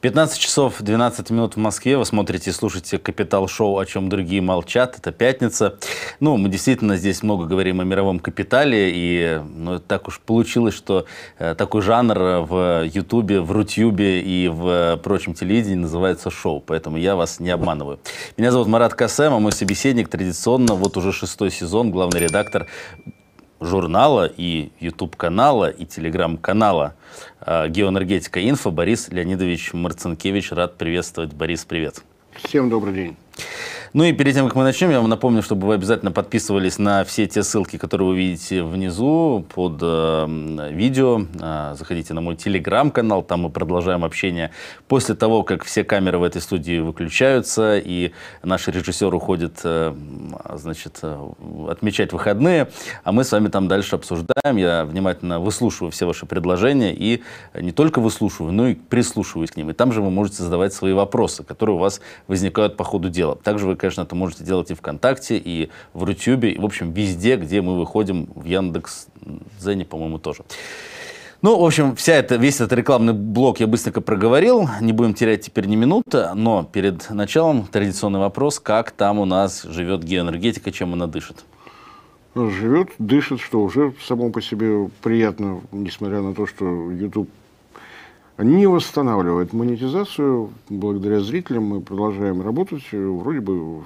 15 часов 12 минут в Москве. Вы смотрите и слушаете «Капитал Шоу», о чем другие молчат. Это пятница. Ну, мы действительно здесь много говорим о мировом капитале. И ну, так уж получилось, что э, такой жанр в Ютубе, в Рутюбе и в прочем телевидении называется шоу. Поэтому я вас не обманываю. Меня зовут Марат Касем, а мой собеседник традиционно, вот уже шестой сезон, главный редактор журнала и YouTube-канала и телеграм-канала э, «Геоэнергетика Инфо» Борис Леонидович Марцинкевич. Рад приветствовать. Борис, привет. Всем добрый день. Ну и перед тем, как мы начнем, я вам напомню, чтобы вы обязательно подписывались на все те ссылки, которые вы видите внизу под э, видео. Э, заходите на мой телеграм-канал, там мы продолжаем общение после того, как все камеры в этой студии выключаются, и наш режиссер уходит, э, значит, э, отмечать выходные, а мы с вами там дальше обсуждаем. Я внимательно выслушиваю все ваши предложения и не только выслушиваю, но и прислушиваюсь к ним. И там же вы можете задавать свои вопросы, которые у вас возникают по ходу дела. Также вы конечно, это можете делать и ВКонтакте, и в Рутюбе, и, в общем, везде, где мы выходим, в Яндекс, Зене, по-моему, тоже. Ну, в общем, вся это, весь этот рекламный блок я быстренько проговорил. Не будем терять теперь ни минуты. Но перед началом традиционный вопрос. Как там у нас живет геоэнергетика, чем она дышит? Живет, дышит, что уже само по себе приятно, несмотря на то, что YouTube не восстанавливает монетизацию. Благодаря зрителям мы продолжаем работать. Вроде бы,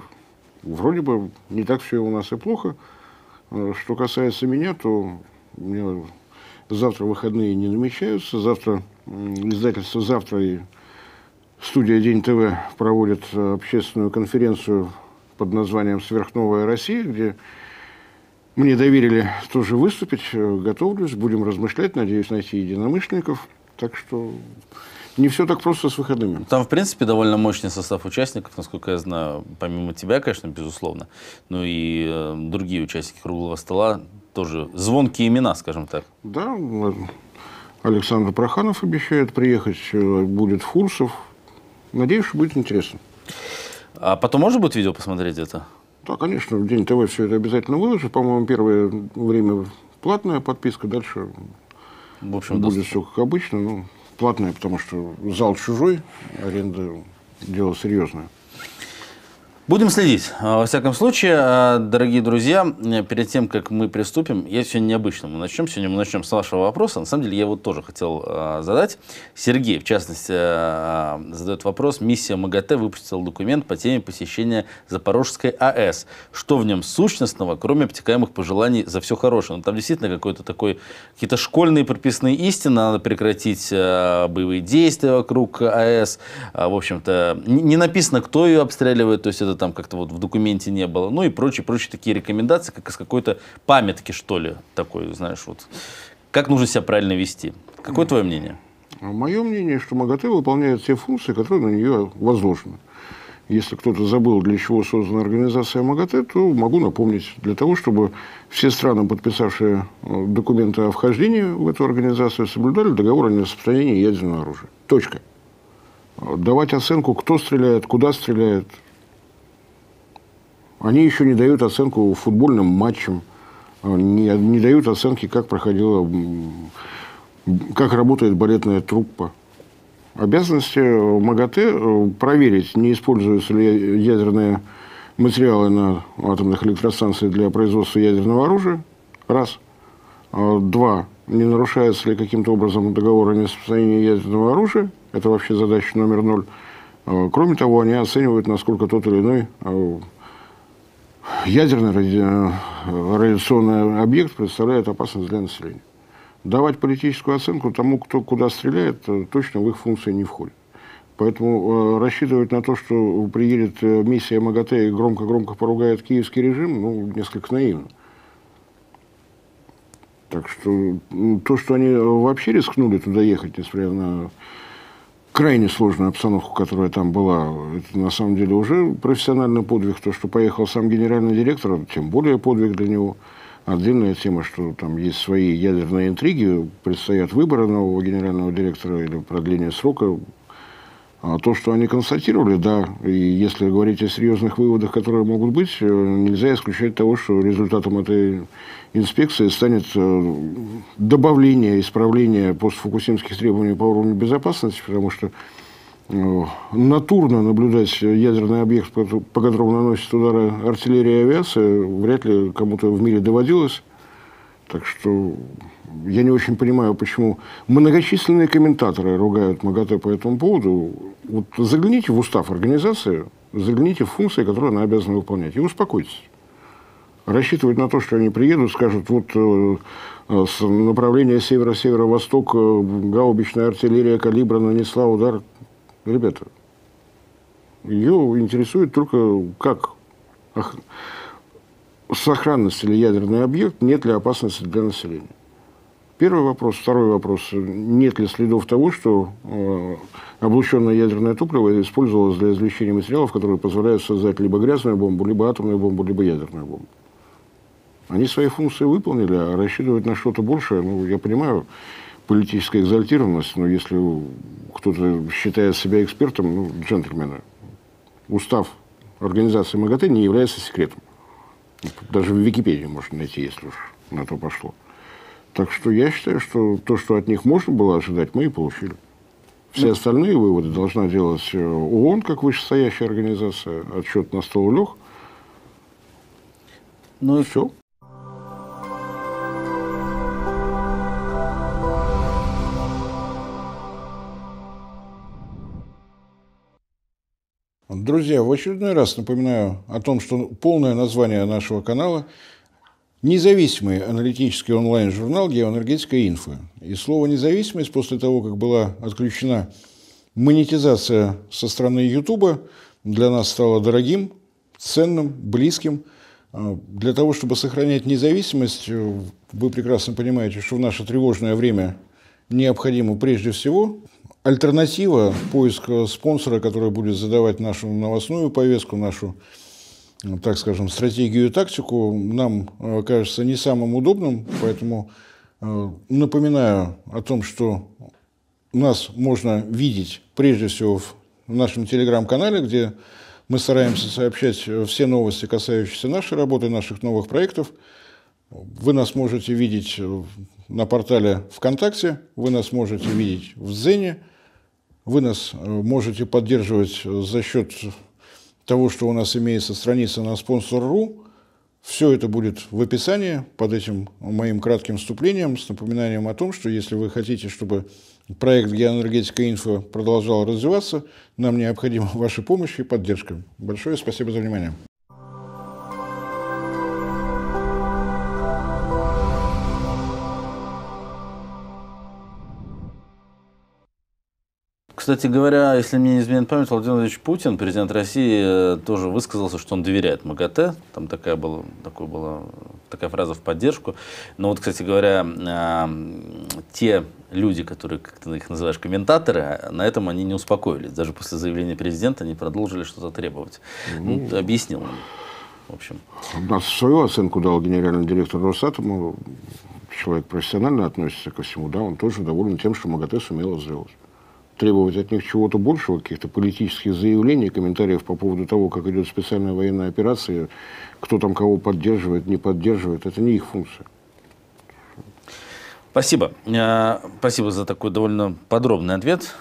вроде бы не так все у нас и плохо. Что касается меня, то у меня завтра выходные не намечаются. Завтра издательство «Завтра» и студия «День ТВ» проводят общественную конференцию под названием «Сверхновая Россия», где мне доверили тоже выступить. Готовлюсь, будем размышлять, надеюсь найти единомышленников – так что не все так просто с выходными. Там, в принципе, довольно мощный состав участников, насколько я знаю, помимо тебя, конечно, безусловно, но и э, другие участники круглого стола тоже звонкие имена, скажем так. Да, Александр Проханов обещает приехать, э, будет Фурсов. Надеюсь, что будет интересно. А потом можно будет видео посмотреть это? Да, конечно, в День ТВ все это обязательно выложит. По-моему, первое время платная подписка, дальше в общем, будет доступ. все как обычно, ну, платное, потому что зал чужой, аренда дело серьезное. Будем следить. А, во всяком случае, а, дорогие друзья, перед тем, как мы приступим, я сегодня необычно мы начнем. Сегодня мы начнем с вашего вопроса. На самом деле, я его тоже хотел а, задать. Сергей, в частности, задает вопрос. Миссия МАГАТЭ выпустила документ по теме посещения Запорожской АЭС. Что в нем сущностного, кроме обтекаемых пожеланий за все хорошее? Ну, там действительно какой-то такой, какие-то школьные прописные истины. Надо прекратить боевые действия вокруг АЭС. В общем-то, не написано, кто ее обстреливает. То есть это там как-то вот в документе не было. Ну и прочие-прочие такие рекомендации, как из какой-то памятки, что ли, такой, знаешь, вот. Как нужно себя правильно вести? Какое твое мнение? Мое мнение, что МАГАТЭ выполняет все функции, которые на нее возложены. Если кто-то забыл, для чего создана организация МАГАТЭ, то могу напомнить. Для того, чтобы все страны, подписавшие э, документы о вхождении в эту организацию, соблюдали договор о нераспространении ядерного оружия. Точка. Давать оценку, кто стреляет, куда стреляет, они еще не дают оценку футбольным матчам, а, не, не дают оценки, как проходила, как работает балетная труппа. Обязанности МАГАТЭ э, проверить, не используются ли ядерные материалы на атомных электростанциях для производства ядерного оружия. Раз. А, два. Не нарушается ли каким-то образом договор о нераспространении ядерного оружия. Это вообще задача номер ноль. А, кроме того, они оценивают, насколько тот или иной ядерный радиационный объект представляет опасность для населения. Давать политическую оценку тому, кто куда стреляет, э, точно в их функции не входит. Поэтому э, рассчитывать на то, что приедет э, миссия МАГАТЭ и громко-громко поругает киевский режим, ну, несколько наивно. Так что то, что они вообще рискнули туда ехать, несмотря на крайне сложную обстановку, которая там была. Это на самом деле уже профессиональный подвиг. То, что поехал сам генеральный директор, тем более подвиг для него. Отдельная тема, что там есть свои ядерные интриги, предстоят выборы нового генерального директора или продление срока. А то, что они констатировали, да, и если говорить о серьезных выводах, которые могут быть, э, нельзя исключать того, что результатом этой инспекции станет э, добавление, исправление постфукусимских требований по уровню безопасности, потому что э, натурно наблюдать ядерный объект, по которому наносит удары артиллерия и авиация, вряд ли кому-то в мире доводилось. Так что я не очень понимаю, почему многочисленные комментаторы ругают МАГАТЭ по этому поводу. Вот загляните в устав организации, загляните в функции, которые она обязана выполнять, и успокойтесь. Рассчитывать на то, что они приедут, скажут, вот э, с направления северо-северо-восток гаубичная артиллерия калибра нанесла удар. Ребята, ее интересует только как сохранность ли ядерный объект, нет ли опасности для населения. Первый вопрос. Второй вопрос. Нет ли следов того, что э, облученное ядерное топливо использовалось для извлечения материалов, которые позволяют создать либо грязную бомбу, либо атомную бомбу, либо ядерную бомбу? Они свои функции выполнили, а рассчитывать на что-то большее, ну, я понимаю, политическая экзальтированность, но если кто-то считает себя экспертом, ну, джентльмены, устав организации МАГАТЭ не является секретом. Даже в Википедии можно найти, если уж на то пошло. Так что я считаю, что то, что от них можно было ожидать, мы и получили. Все ну, остальные выводы должна делать э, ООН, как вышестоящая организация. Отчет на стол лег. Ну и все. Друзья, в очередной раз напоминаю о том, что полное название нашего канала – независимый аналитический онлайн-журнал «Геоэнергетика инфо». И слово «независимость» после того, как была отключена монетизация со стороны Ютуба, для нас стало дорогим, ценным, близким. А, для того, чтобы сохранять независимость, вы прекрасно понимаете, что в наше тревожное время необходимо прежде всего альтернатива, поиск спонсора, который будет задавать нашу новостную повестку, нашу, так скажем, стратегию и тактику, нам э, кажется не самым удобным, поэтому э, напоминаю о том, что нас можно видеть прежде всего в нашем телеграм-канале, где мы стараемся сообщать все новости, касающиеся нашей работы, наших новых проектов. Вы нас можете видеть на портале ВКонтакте, вы нас можете видеть в Зене, вы нас э, можете поддерживать за счет того, что у нас имеется страница на спонсор.ру. Все это будет в описании под этим моим кратким вступлением с напоминанием о том, что если вы хотите, чтобы проект «Геоэнергетика инфо» продолжал развиваться, нам необходима ваша помощь и поддержка. Большое спасибо за внимание. Кстати говоря, если мне не изменяет память, Владимир Владимирович Путин, президент России, э, тоже высказался, что он доверяет МАГАТЭ. Там такая была, такой была такая фраза в поддержку. Но вот, кстати говоря, э, те люди, которые, как ты их называешь, комментаторы, на этом они не успокоились. Даже после заявления президента они продолжили что-то требовать. Ну, ну объяснил нам. В общем. У нас свою оценку дал генеральный директор Росатома. Человек профессионально относится ко всему, да, он тоже доволен тем, что МАГАТЭ сумела сделать требовать от них чего-то большего, каких-то политических заявлений, комментариев по поводу того, как идет специальная военная операция, кто там кого поддерживает, не поддерживает, это не их функция. Спасибо. Э, спасибо за такой довольно подробный ответ.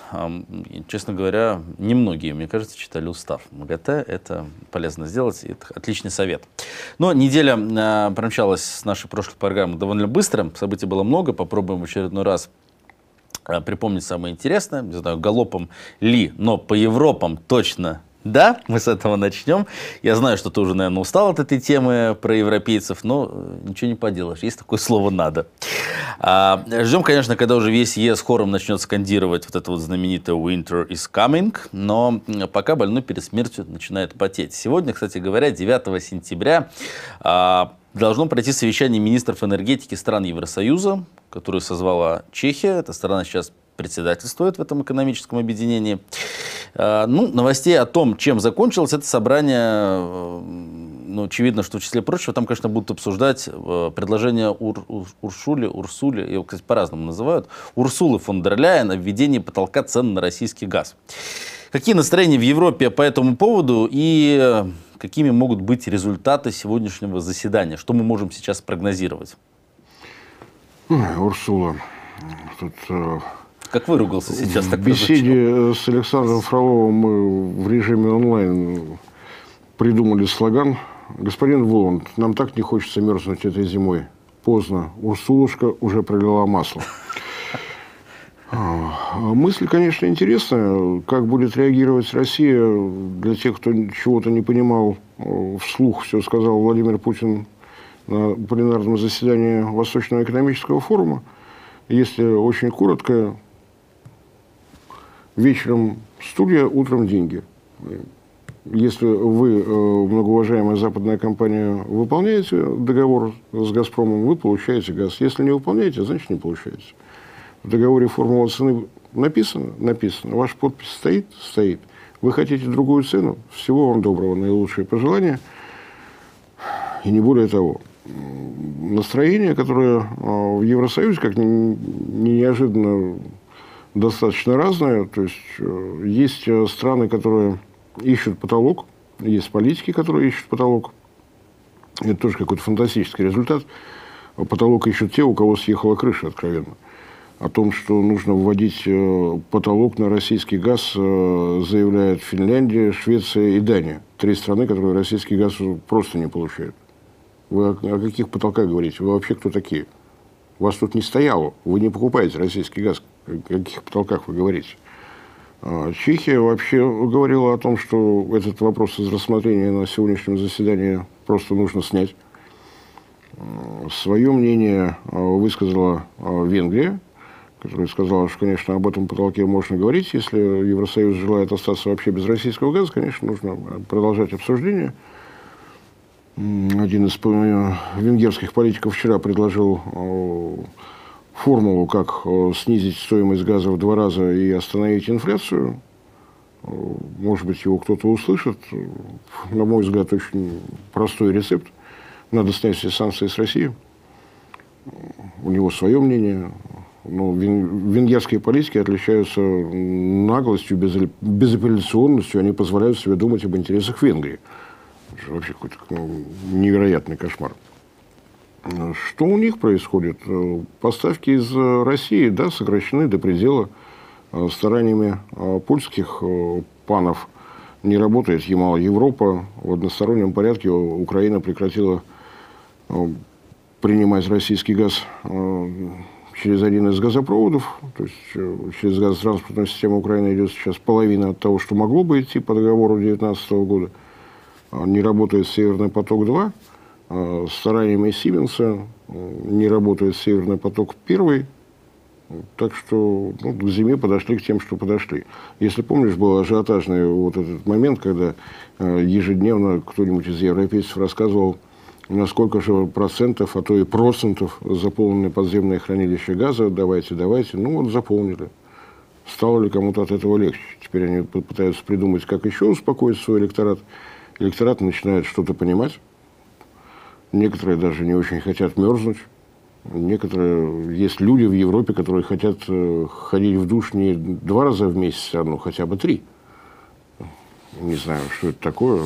Честно говоря, немногие, мне кажется, читали устав МАГАТЭ. Это полезно сделать, это отличный совет. Но неделя э, промчалась с нашей прошлой программы довольно быстро. Событий было много. Попробуем в очередной раз припомнить самое интересное, не знаю, галопом ли, но по Европам точно да, мы с этого начнем. Я знаю, что ты уже, наверное, устал от этой темы про европейцев, но э, ничего не поделаешь. Есть такое слово «надо». А, ждем, конечно, когда уже весь ЕС хором начнет скандировать вот это вот знаменитое «Winter is coming», но пока больной перед смертью начинает потеть. Сегодня, кстати говоря, 9 сентября а, должно пройти совещание министров энергетики стран Евросоюза, которую созвала Чехия. Эта страна сейчас председательствует в этом экономическом объединении. А, ну, новостей о том, чем закончилось это собрание, э, ну, очевидно, что в числе прочего, там, конечно, будут обсуждать э, предложение Ур, Ур, Уршули, Урсули, его, кстати, по-разному называют, Урсулы фон дер Ляйен о введении потолка цен на российский газ. Какие настроения в Европе по этому поводу и э, какими могут быть результаты сегодняшнего заседания? Что мы можем сейчас прогнозировать? Урсула, тут Как выругался сейчас. В беседе с Александром Фроловым мы в режиме онлайн придумали слоган «Господин Воланд, нам так не хочется мерзнуть этой зимой. Поздно. Урсулушка уже пролила масло». А, мысль, конечно, интересная. Как будет реагировать Россия? Для тех, кто чего-то не понимал, вслух все сказал Владимир Путин на пленарном заседании Восточного экономического форума. Если очень коротко, вечером студия, утром деньги. Если вы, э, многоуважаемая западная компания, выполняете договор с «Газпромом», вы получаете газ. Если не выполняете, значит не получаете. В договоре формула цены написана? Написано. Ваша подпись стоит? Стоит. Вы хотите другую цену? Всего вам доброго, наилучшие пожелания. И не более того. Настроение, которое а, в Евросоюзе, как ни неожиданно, достаточно разное. То есть, э, есть э, страны, которые ищут потолок, есть политики, которые ищут потолок. Это тоже какой-то фантастический результат. Потолок ищут те, у кого съехала крыша, откровенно о том, что нужно вводить э, потолок на российский газ, э, заявляют Финляндия, Швеция и Дания. Три страны, которые российский газ просто не получают. Вы о каких потолках говорите? Вы вообще кто такие? Вас тут не стояло. Вы не покупаете российский газ. О каких потолках вы говорите? А, Чехия вообще говорила о том, что этот вопрос из рассмотрения на сегодняшнем заседании просто нужно снять. Свое мнение а, высказала а, Венгрия, которая сказала, что, конечно, об этом потолке можно говорить. Если Евросоюз желает остаться вообще без российского газа, конечно, нужно продолжать обсуждение. Один из венгерских политиков вчера предложил формулу, как снизить стоимость газа в два раза и остановить инфляцию. Может быть, его кто-то услышит. На мой взгляд, очень простой рецепт. Надо снять все санкции с России. У него свое мнение, ну, венгерские политики отличаются наглостью, безапелляционностью. Они позволяют себе думать об интересах Венгрии. Это вообще какой-то ну, невероятный кошмар. Что у них происходит? Поставки из России да, сокращены до предела стараниями польских панов. Не работает Ямал Европа. В одностороннем порядке Украина прекратила принимать российский газ через один из газопроводов, то есть э, через газотранспортную систему Украины идет сейчас половина от того, что могло бы идти по договору 2019 года. А, не работает «Северный поток-2», а, стараниями Сименса не работает «Северный поток-1», так что ну, к зиме подошли к тем, что подошли. Если помнишь, был ажиотажный вот этот момент, когда э, ежедневно кто-нибудь из европейцев рассказывал, на сколько же процентов, а то и процентов заполнены подземные хранилища газа, давайте, давайте. Ну вот заполнили. Стало ли кому-то от этого легче? Теперь они пытаются придумать, как еще успокоить свой электорат. Электорат начинает что-то понимать. Некоторые даже не очень хотят мерзнуть. Некоторые, есть люди в Европе, которые хотят э, ходить в душ не два раза в месяц, а ну хотя бы три. Не знаю, что это такое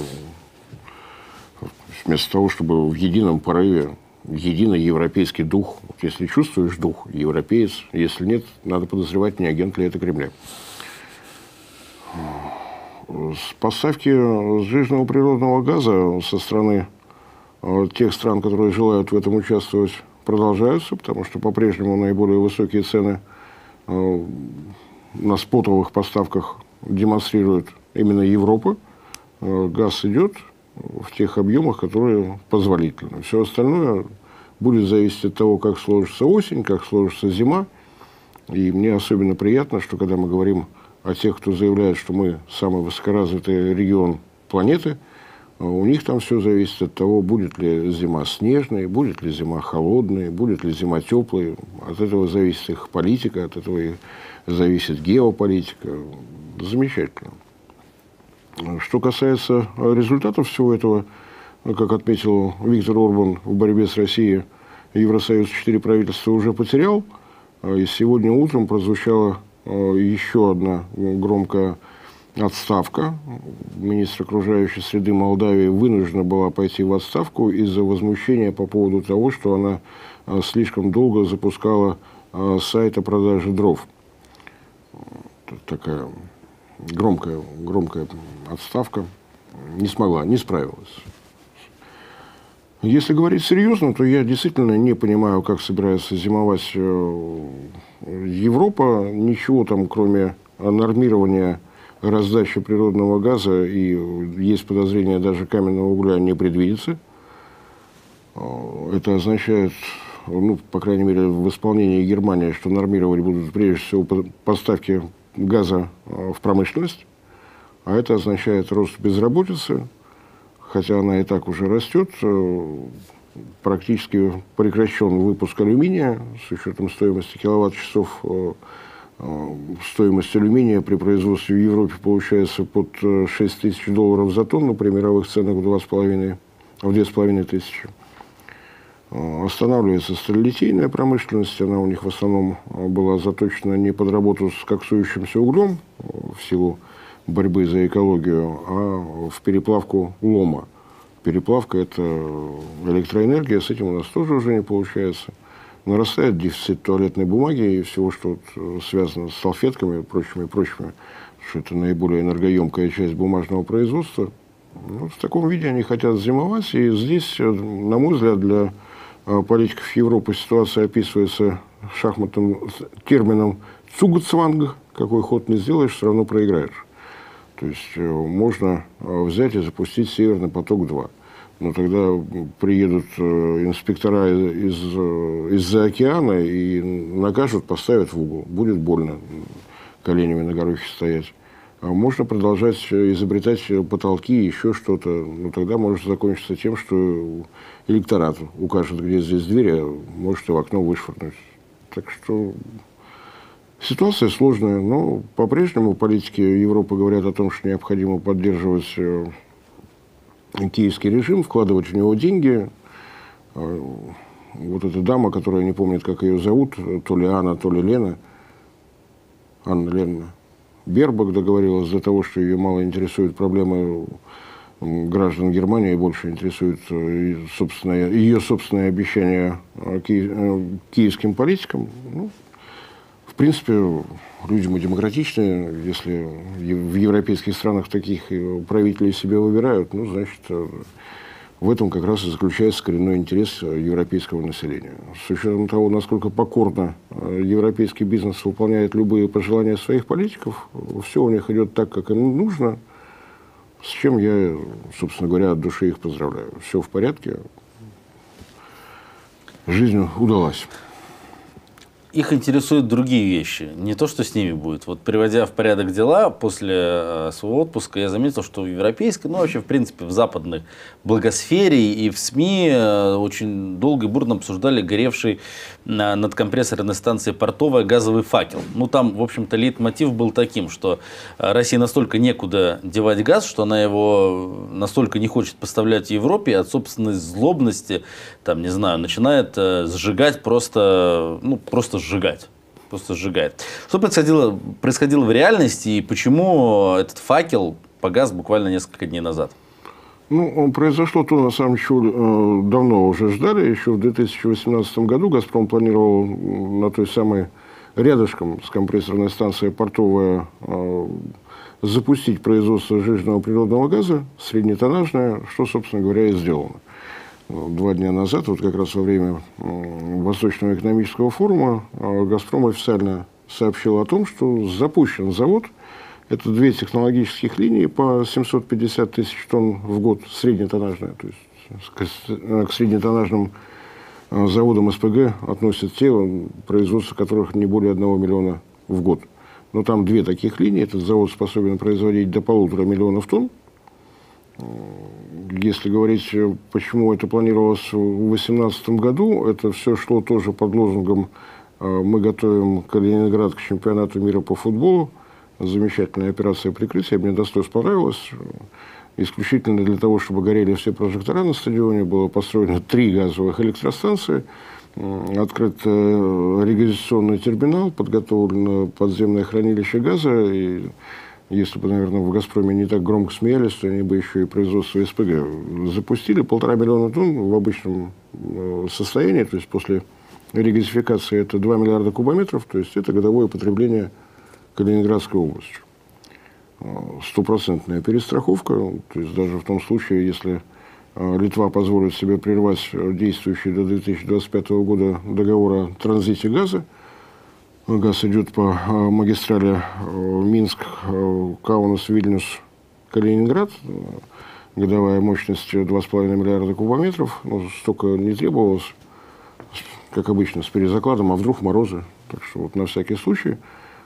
вместо того, чтобы в едином порыве, единый европейский дух, если чувствуешь дух, европеец, если нет, надо подозревать, не агент ли это Кремля. Поставки сжиженного природного газа со стороны э, тех стран, которые желают в этом участвовать, продолжаются, потому что по-прежнему наиболее высокие цены э, на спотовых поставках демонстрирует именно Европа. Э, газ идет, в тех объемах, которые позволительны. Все остальное будет зависеть от того, как сложится осень, как сложится зима. И мне особенно приятно, что когда мы говорим о тех, кто заявляет, что мы самый высокоразвитый регион планеты, у них там все зависит от того, будет ли зима снежной, будет ли зима холодной, будет ли зима теплой. От этого зависит их политика, от этого зависит геополитика. Замечательно. Что касается э, результатов всего этого, э, как отметил Виктор Орбан в борьбе с Россией, Евросоюз четыре правительства уже потерял. Э, и сегодня утром прозвучала еще одна громкая отставка. Министр окружающей среды Молдавии вынуждена была пойти в отставку из-за возмущения по поводу того, что она слишком долго запускала сайт о продаже дров. такая громкая, громкая отставка, не смогла, не справилась. Если говорить серьезно, то я действительно не понимаю, как собирается зимовать э, Европа. Ничего там, кроме нормирования раздачи природного газа и есть подозрение даже каменного угля не предвидится. Э, это означает, ну, по крайней мере, в исполнении Германии, что нормировать будут прежде всего поставки газа э, в промышленность. А это означает рост безработицы, хотя она и так уже растет, э, практически прекращен выпуск алюминия с учетом стоимости киловатт-часов. Э, стоимость алюминия при производстве в Европе получается под 6 тысяч долларов за тонну, при мировых ценах в 2,5, в 2,5 тысячи. Останавливается сталелитейная промышленность, она у них в основном была заточена не под работу с коксующимся углем в силу борьбы за экологию, а в переплавку лома. Переплавка – это электроэнергия, с этим у нас тоже уже не получается. Нарастает дефицит туалетной бумаги и всего, что вот э, связано с салфетками и прочими, прочими, что это наиболее энергоемкая часть бумажного производства. Ну, в таком виде они хотят зимовать, и здесь, э, на мой взгляд, для э, политиков Европы ситуация описывается шахматным термином «цугцванг», какой ход не сделаешь, все равно проиграешь. То есть э, можно э, взять и запустить Северный поток-2. Но тогда приедут э, инспектора из, из-за океана и накажут, поставят в угол. Будет больно коленями на горохе стоять. А можно продолжать изобретать потолки, еще что-то. Но тогда может закончиться тем, что электорат укажет, где здесь дверь, а может и в окно вышвырнуть. Так что Ситуация сложная, но по-прежнему политики Европы говорят о том, что необходимо поддерживать э, киевский режим, вкладывать в него деньги. Э, вот эта дама, которая не помнит, как ее зовут, то ли Анна, то ли Лена, Анна Ленна, Бербак договорилась за того, что ее мало интересуют проблемы граждан Германии, больше интересует э, собственное, ее собственное обещание киевским политикам. Ну, в принципе, люди мы демократичные. Если в европейских странах таких правителей себе выбирают, ну, значит, э, в этом как раз и заключается коренной интерес европейского населения. С учетом того, насколько покорно э, европейский бизнес выполняет любые пожелания своих политиков, все у них идет так, как им нужно, с чем я, собственно говоря, от души их поздравляю. Все в порядке, жизнь удалась их интересуют другие вещи, не то, что с ними будет. Вот приводя в порядок дела, после э, своего отпуска я заметил, что в европейской, ну вообще в принципе в западной благосфере и в СМИ э, очень долго и бурно обсуждали горевший над компрессорной станцией портовая газовый факел. Ну там, в общем-то, лейтмотив был таким, что э, России настолько некуда девать газ, что она его настолько не хочет поставлять Европе, от собственной злобности, там, не знаю, начинает сжигать просто, ну, просто сжигать. Просто сжигает. Что происходило, происходило в реальности и почему этот факел погас буквально несколько дней назад? Ну, произошло то, на самом деле, э, давно уже ждали. Еще в 2018 году «Газпром» планировал на той самой рядышком с компрессорной станцией «Портовая» э, запустить производство жиженного природного газа, среднетоннажное, что, собственно говоря, и сделано два дня назад, вот как раз во время Восточного экономического форума, а, «Газпром» официально сообщил о том, что запущен завод. Это две технологических линии по 750 тысяч тонн в год, среднетоннажная. То есть к среднетоннажным а, заводам СПГ относят те, производство которых не более 1 миллиона в год. Но там две таких линии. Этот завод способен производить до полутора миллионов тонн если говорить, э, почему это планировалось в 2018 году, это все шло тоже под лозунгом э, «Мы готовим Калининград к чемпионату мира по футболу». Замечательная операция прикрытия, мне достойно понравилось. Исключительно для того, чтобы горели все прожектора на стадионе, было построено три газовых электростанции, открыт э, регистрационный терминал, подготовлено подземное хранилище газа и если бы, наверное, в «Газпроме» не так громко смеялись, то они бы еще и производство СПГ запустили. Полтора миллиона тонн в обычном э, состоянии, то есть после регазификации это 2 миллиарда кубометров, то есть это годовое потребление Калининградской областью. Стопроцентная перестраховка, то есть даже в том случае, если Литва позволит себе прервать действующий до 2025 года договор о транзите газа, Газ идет по магистрали Минск, Каунас, Вильнюс, Калининград годовая мощность 2,5 миллиарда кубометров. Ну, столько не требовалось, как обычно, с перезакладом, а вдруг морозы. Так что вот на всякий случай.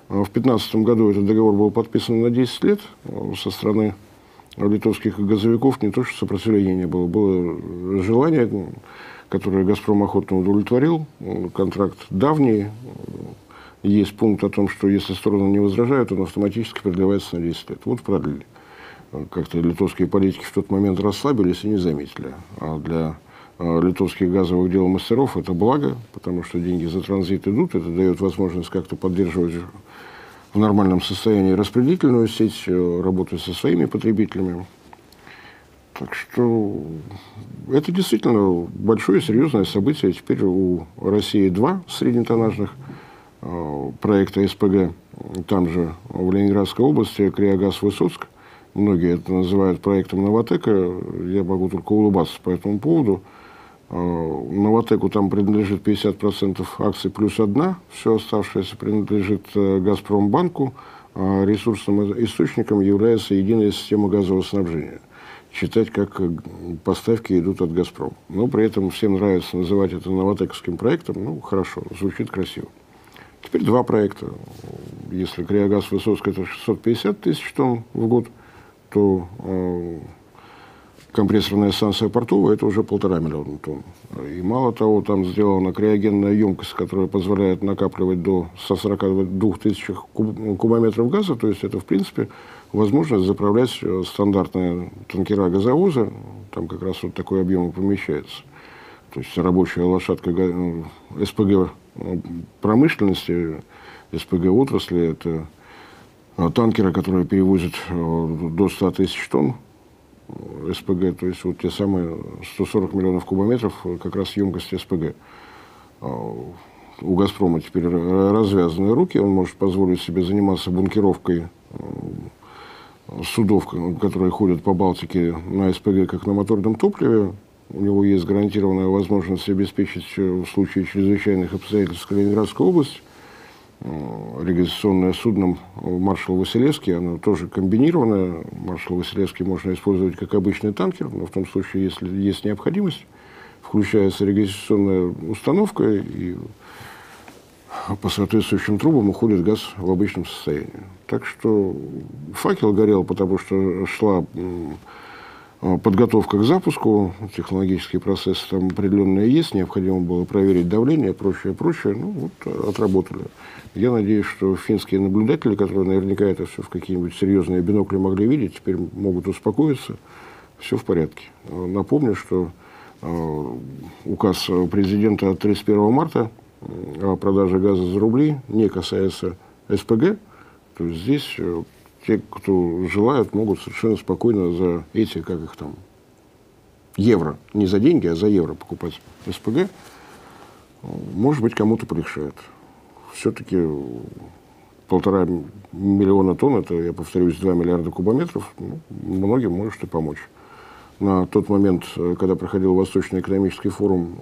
В 2015 году этот договор был подписан на 10 лет со стороны литовских газовиков. Не то, что сопротивления не было, было желание, которое «Газпром» охотно удовлетворил. Контракт давний. Есть пункт о том, что если стороны не возражают, он автоматически продлевается на 10 лет. Вот продлили как-то литовские политики в тот момент расслабились и не заметили. А для а, литовских газовых дел мастеров это благо, потому что деньги за транзит идут, это дает возможность как-то поддерживать в нормальном состоянии распределительную сеть, э, работать со своими потребителями. Так что это действительно большое серьезное событие. Теперь у России два среднетоннажных проекта СПГ. Там же в Ленинградской области Криогаз Высоцк – Многие это называют проектом Новотека. Я могу только улыбаться по этому поводу. А, Новотеку там принадлежит 50% акций плюс одна. Все оставшееся принадлежит э, Газпромбанку. А ресурсным источником является единая система газового снабжения. Считать, как э, поставки идут от «Газпрома». Но при этом всем нравится называть это новотековским проектом. Ну, хорошо, звучит красиво. Теперь два проекта. Если Криогаз Высоцк – это 650 тысяч тонн в год – то э, компрессорная станция портовая – это уже полтора миллиона тонн. И мало того, там сделана криогенная емкость, которая позволяет накапливать до 142 тысяч куб, кубометров газа, то есть это, в принципе, возможность заправлять э, стандартные танкера газовоза, там как раз вот такой объем помещается. То есть рабочая лошадка э, СПГ промышленности, СПГ отрасли – это а танкера, которые перевозят э, до 100 тысяч тонн э, СПГ, то есть вот те самые 140 миллионов кубометров, э, как раз емкость СПГ. А, у «Газпрома» теперь развязаны руки, он может позволить себе заниматься бункеровкой судов, которые ходят по Балтике на СПГ, как на моторном топливе. У него есть гарантированная возможность обеспечить в случае чрезвычайных обстоятельств Калининградскую область Э, регистрационное судно маршал Василевский, оно тоже комбинированное. Маршал Василевский можно использовать как обычный танкер, но в том случае, если есть необходимость, включается регистрационная установка, и по соответствующим трубам уходит газ в обычном состоянии. Так что факел горел, потому что шла подготовка к запуску, технологический процесс там определенные есть, необходимо было проверить давление, прочее, прочее. Ну, вот отработали. Я надеюсь, что финские наблюдатели, которые наверняка это все в какие-нибудь серьезные бинокли могли видеть, теперь могут успокоиться. Все в порядке. Напомню, что э, указ президента от 31 марта о продаже газа за рубли не касается СПГ. То есть здесь э, те, кто желают, могут совершенно спокойно за эти, как их там, евро, не за деньги, а за евро покупать СПГ. Может быть, кому-то полегшает. Все-таки полтора миллиона тонн, это, я повторюсь, 2 миллиарда кубометров, ну, многим может и помочь. На тот момент, когда проходил Восточный экономический форум,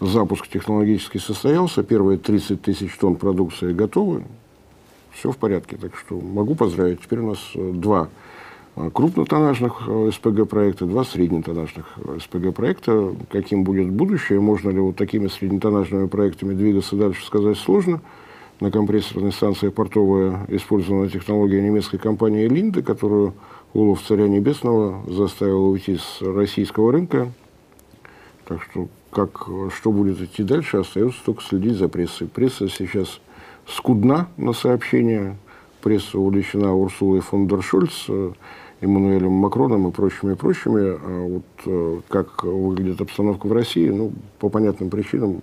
запуск технологически состоялся, первые 30 тысяч тонн продукции готовы, все в порядке. Так что могу поздравить. Теперь у нас э, два э, крупнотоннажных э, СПГ-проекта, два среднетоннажных СПГ-проекта. Каким будет будущее, можно ли вот такими среднетонажными проектами двигаться дальше, сказать сложно. На компрессорной станции портовая использована технология немецкой компании «Линды», которую улов царя небесного заставил уйти с российского рынка. Так что как, что будет идти дальше, остается только следить за прессой. Пресса сейчас скудна на сообщения. Пресса увлечена Урсулой фон дер Шульц, э, Эммануэлем Макроном и прочими, и прочими. А вот э, как выглядит обстановка в России, ну, по понятным причинам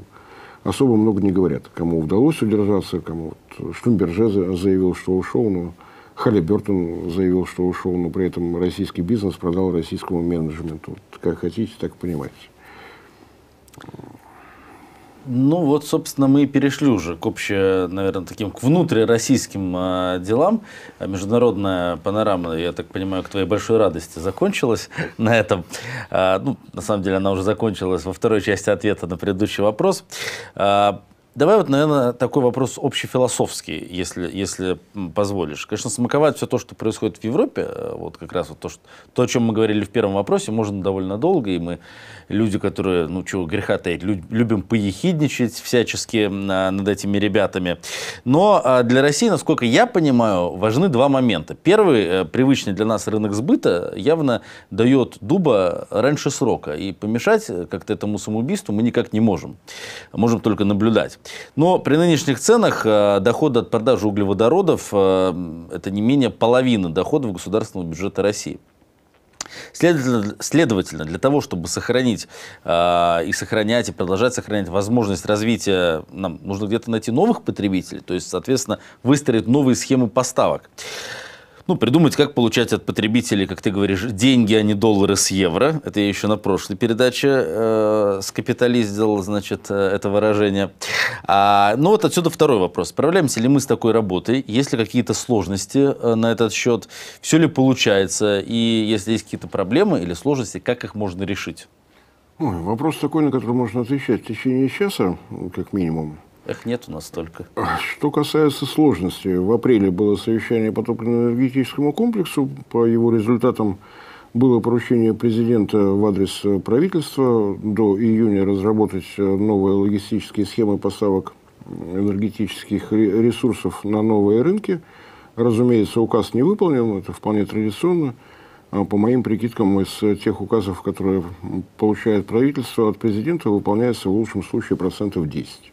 особо много не говорят. Кому удалось удержаться, кому вот Шлюмберже заявил, что ушел, но Халли Бертон заявил, что ушел, но при этом российский бизнес продал российскому менеджменту. Вот как хотите, так понимаете. Ну вот, собственно, мы и перешли уже к обще, наверное, таким к внутрироссийским э, делам. Международная панорама, я так понимаю, к твоей большой радости закончилась на этом. Э, ну, на самом деле, она уже закончилась во второй части ответа на предыдущий вопрос. Э, Давай вот, наверное, такой вопрос общефилософский, если, если позволишь. Конечно, смаковать все то, что происходит в Европе, э, вот как раз вот то, что, то, о чем мы говорили в первом вопросе, можно довольно долго, и мы люди, которые, ну, чего греха таить, любим поехидничать всячески над этими ребятами. Но а, для России, насколько я понимаю, важны два момента. Первый, э, привычный для нас рынок сбыта, явно дает дуба раньше срока, и помешать как-то этому самоубийству мы никак не можем. Можем только наблюдать. Но при нынешних ценах э, доходы от продажи углеводородов э, это не менее половины доходов государственного бюджета России. Следовательно, следовательно, для того, чтобы сохранить э, и сохранять, и продолжать сохранять возможность развития, нам нужно где-то найти новых потребителей, то есть, соответственно, выстроить новые схемы поставок ну, придумать, как получать от потребителей, как ты говоришь, деньги, а не доллары с евро. Это я еще на прошлой передаче э, скапитализдил, значит, э, это выражение. А, ну, вот отсюда второй вопрос. Справляемся ли мы с такой работой? Есть ли какие-то сложности э, на этот счет? Все ли получается? И если есть какие-то проблемы или сложности, как их можно решить? Ой, вопрос такой, на который можно отвечать в течение часа, как минимум. Эх, нет у нас столько. Что касается сложностей, в апреле было совещание по топливно-энергетическому комплексу. По его результатам было поручение президента в адрес правительства до июня разработать новые логистические схемы поставок энергетических ресурсов на новые рынки. Разумеется, указ не выполнен, это вполне традиционно. А по моим прикидкам, из тех указов, которые получает правительство от президента, выполняется в лучшем случае процентов 10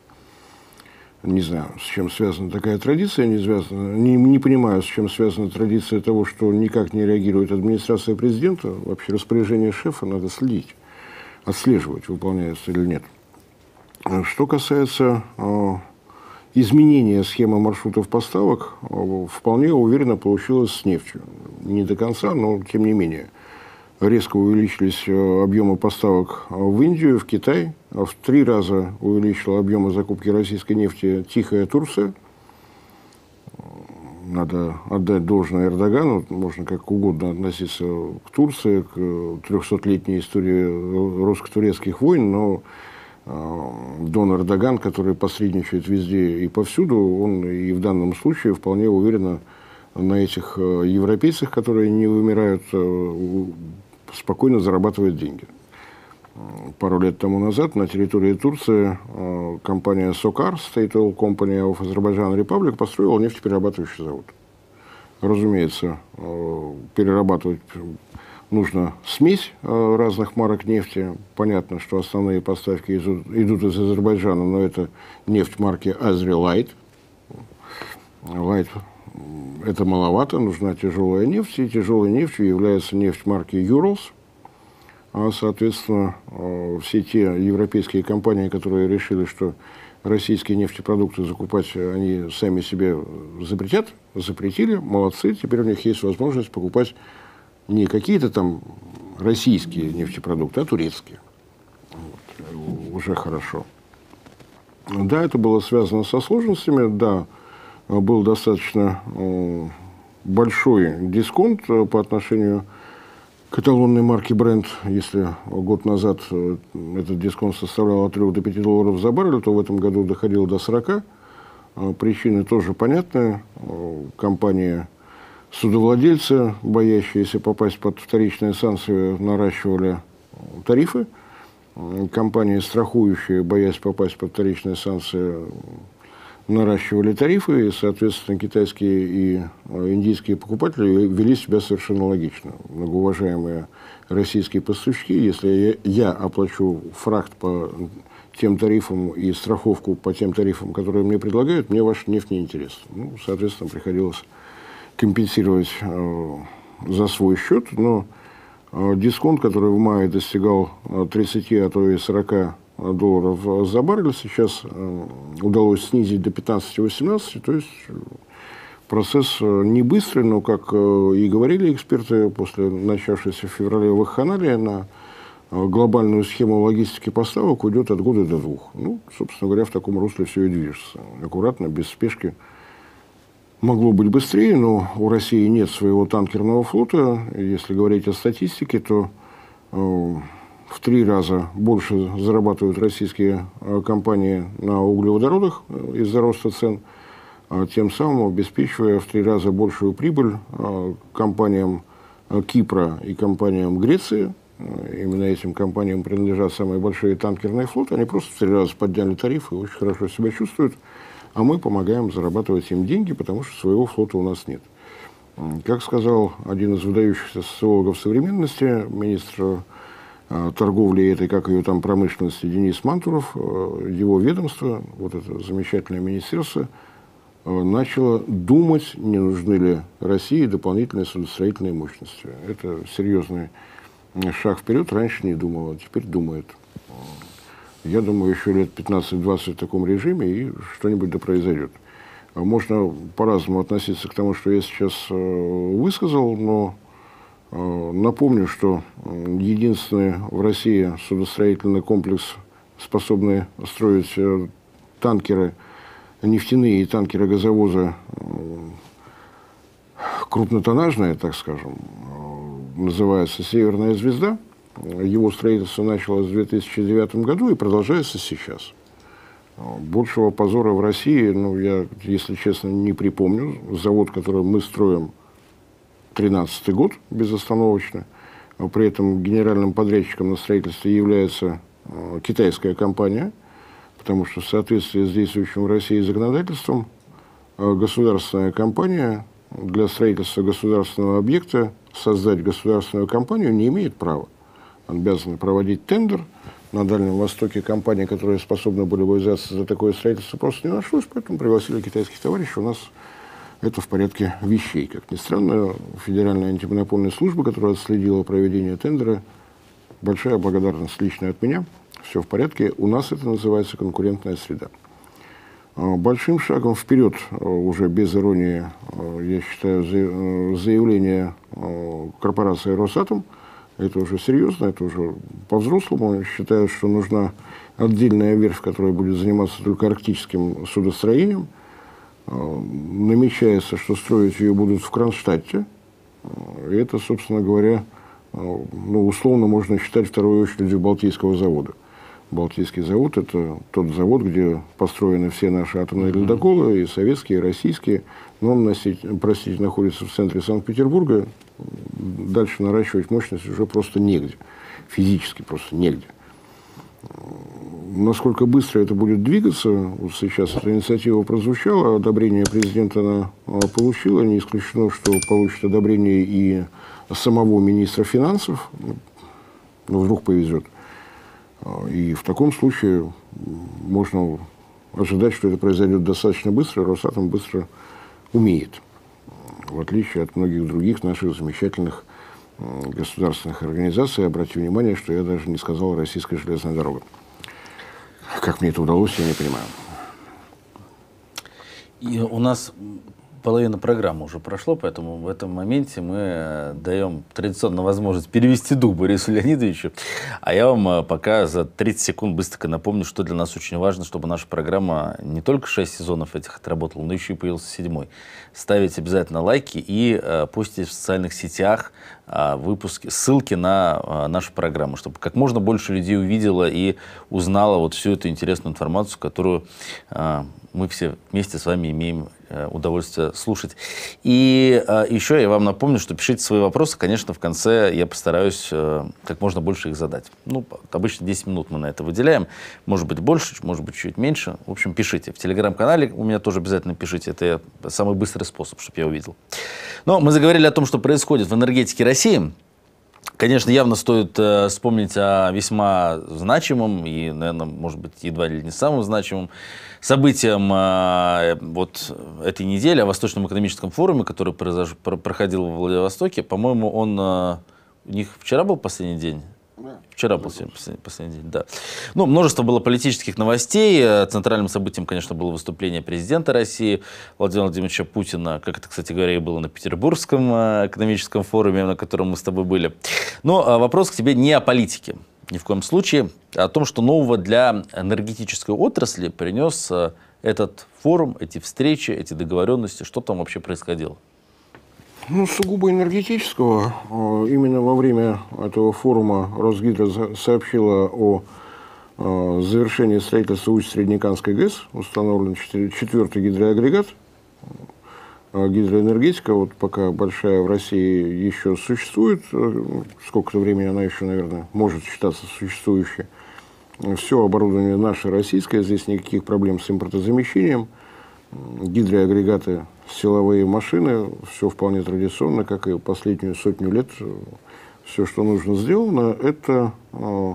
не знаю, с чем связана такая традиция, не, связана, не, не понимаю, с чем связана традиция того, что никак не реагирует администрация президента. Вообще распоряжение шефа надо следить, отслеживать, выполняется или нет. Что касается э, изменения схемы маршрутов поставок, э, вполне уверенно получилось с нефтью. Не до конца, но тем не менее резко увеличились э, объемы поставок в Индию, в Китай. А в три раза увеличила объемы закупки российской нефти Тихая Турция. Надо отдать должное Эрдогану, можно как угодно относиться к Турции, к 300-летней истории русско-турецких войн, но э, Дон Эрдоган, который посредничает везде и повсюду, он и в данном случае вполне уверенно на этих э, европейцах, которые не вымирают, спокойно зарабатывает деньги. Пару лет тому назад на территории Турции э, компания Сокар, State Oil Company of Azerbaijan Republic, построила нефтеперерабатывающий завод. Разумеется, э, перерабатывать нужно смесь э, разных марок нефти. Понятно, что основные поставки идут, из Азербайджана, но это нефть марки Azri Light. Light это маловато, нужна тяжелая нефть, и тяжелой нефтью является нефть марки Urals. А, соответственно, э, все те европейские компании, которые решили, что российские нефтепродукты закупать они сами себе запретят, запретили, молодцы, теперь у них есть возможность покупать не какие-то там российские нефтепродукты, а турецкие. Вот, уже хорошо. Да, это было связано со сложностями, да, был достаточно э, большой дисконт э, по отношению к эталонной марке бренд. Если год назад э, этот дисконт составлял от 3 до 5 долларов за баррель, то в этом году доходил до 40. Причины тоже понятны. Компания судовладельцы, боящиеся попасть под вторичные санкции, наращивали тарифы. Компании, страхующие, боясь попасть под вторичные санкции, наращивали тарифы, и, соответственно, китайские и э, индийские покупатели вели себя совершенно логично. Многоуважаемые российские поставщики, если я, оплачу фракт по тем тарифам и страховку по тем тарифам, которые мне предлагают, мне ваша нефть не интересна. Ну, соответственно, приходилось компенсировать э, за свой счет, но э, дисконт, который в мае достигал 30, э, а то и 40 долларов за баррель сейчас э, удалось снизить до 15-18, то есть э, процесс э, не быстрый, но, как и говорили эксперты, после начавшейся в феврале вакханалии на глобальную схему логистики поставок уйдет от года до двух. Ну, собственно говоря, в таком русле все и движется. Аккуратно, без спешки. Могло быть быстрее, но у России нет своего танкерного флота. Если говорить о статистике, то э, в три раза больше зарабатывают российские э, компании на углеводородах э, из-за роста цен, а тем самым обеспечивая в три раза большую прибыль компаниям Кипра и компаниям Греции. Именно этим компаниям принадлежат самые большие танкерные флоты. Они просто в три раза подняли тарифы очень хорошо себя чувствуют а мы помогаем зарабатывать им деньги, потому что своего флота у нас нет. Как сказал один из выдающихся социологов современности, министр э, торговли этой, как ее там, промышленности Денис Мантуров, э, его ведомство, вот это замечательное министерство, э, начало думать, не нужны ли России дополнительные судостроительные мощности. Это серьезный шаг вперед. Раньше не думал, а теперь думает. Я думаю, еще лет 15-20 в таком режиме, и что-нибудь да произойдет. Можно по-разному относиться к тому, что я сейчас э, высказал, но э, напомню, что единственный в России судостроительный комплекс, способный строить э, танкеры, нефтяные и танкеры-газовозы крупнотоннажные, так скажем, называется «Северная звезда», его строительство началось в 2009 году и продолжается сейчас. Большего позора в России, ну, я, если честно, не припомню. Завод, который мы строим 13 год безостановочно. А при этом генеральным подрядчиком на строительстве является э, китайская компания, потому что в соответствии с действующим в России законодательством э, государственная компания для строительства государственного объекта создать государственную компанию не имеет права обязаны проводить тендер. На Дальнем Востоке компании, которые способны были бы взяться за такое строительство, просто не нашлось, поэтому пригласили китайских товарищей. У нас это в порядке вещей. Как ни странно, Федеральная антимонопольная служба, которая отследила проведение тендера, большая благодарность лично от меня. Все в порядке. У нас это называется конкурентная среда. А, большим шагом вперед, а, уже без иронии, а, я считаю, заявление корпорации «Росатом», это уже серьезно, это уже по-взрослому. Считаю, что нужна отдельная верфь, которая будет заниматься только арктическим судостроением. А, намечается, что строить ее будут в Кронштадте. А, это, собственно говоря, а, ну, условно можно считать второй очередью Балтийского завода. Балтийский завод – это тот завод, где построены все наши атомные ледоколы, и советские, и российские. Но он, простите, находится в центре Санкт-Петербурга, дальше наращивать мощность уже просто негде. Физически просто негде. Насколько быстро это будет двигаться, вот сейчас эта инициатива прозвучала, одобрение президента она а, получила, не исключено, что получит одобрение и самого министра финансов, ну, вдруг повезет. А, и в таком случае можно ожидать, что это произойдет достаточно быстро, Росатом быстро умеет в отличие от многих других наших замечательных государственных организаций. Обратите внимание, что я даже не сказал «Российская железная дорога». Как мне это удалось, я не понимаю. И у нас половина программы уже прошло, поэтому в этом моменте мы э, даем традиционно возможность перевести дух Борису Леонидовичу. А я вам э, пока за 30 секунд быстренько напомню, что для нас очень важно, чтобы наша программа не только 6 сезонов этих отработала, но еще и появился седьмой. Ставить обязательно лайки и э, постить в социальных сетях э, выпуски, ссылки на э, нашу программу, чтобы как можно больше людей увидело и узнало вот всю эту интересную информацию, которую мы все вместе с вами имеем удовольствие слушать. И э, еще я вам напомню, что пишите свои вопросы. Конечно, в конце я постараюсь э, как можно больше их задать. Ну, обычно 10 минут мы на это выделяем. Может быть, больше, может быть, чуть меньше. В общем, пишите. В телеграм-канале у меня тоже обязательно пишите. Это самый быстрый способ, чтобы я увидел. Но мы заговорили о том, что происходит в энергетике России. Конечно, явно стоит э, вспомнить о весьма значимом и, наверное, может быть, едва ли не самым значимым событием э, вот этой недели, о Восточном экономическом форуме, который произош... проходил в Владивостоке. По-моему, он э, у них вчера был последний день. Вчера был последний, последний день, да. Ну, множество было политических новостей. Центральным событием, конечно, было выступление президента России Владимира Владимировича Путина, как это, кстати говоря, и было на Петербургском э, экономическом форуме, на котором мы с тобой были. Но вопрос к тебе не о политике. ни в коем случае, а о том, что нового для энергетической отрасли принес э, этот форум, эти встречи, эти договоренности, что там вообще происходило? Ну, сугубо энергетического. Э, именно во время этого форума Росгидро сообщила о э, завершении строительства Усть-Среднеканской ГЭС. Установлен четвертый гидроагрегат. Э, гидроэнергетика, вот пока большая в России еще существует, сколько-то времени она еще, наверное, может считаться существующей. Все оборудование наше российское, здесь никаких проблем с импортозамещением. Гидроагрегаты силовые машины, все вполне традиционно, как и последнюю сотню лет. Все, что нужно, сделано. Это э,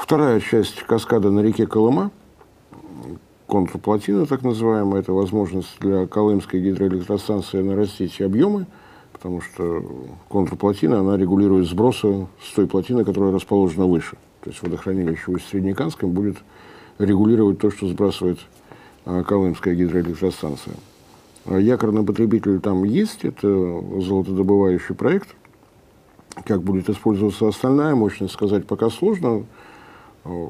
вторая часть каскада на реке Колыма, контрплотина так называемая. Это возможность для Колымской гидроэлектростанции нарастить объемы, потому что контрплотина, она регулирует сбросы с той плотины, которая расположена выше. То есть водохранилище в Среднеканском будет регулировать то, что сбрасывает Колымская гидроэлектростанция. А якорный потребитель там есть, это золотодобывающий проект. Как будет использоваться остальная мощность, сказать пока сложно. А,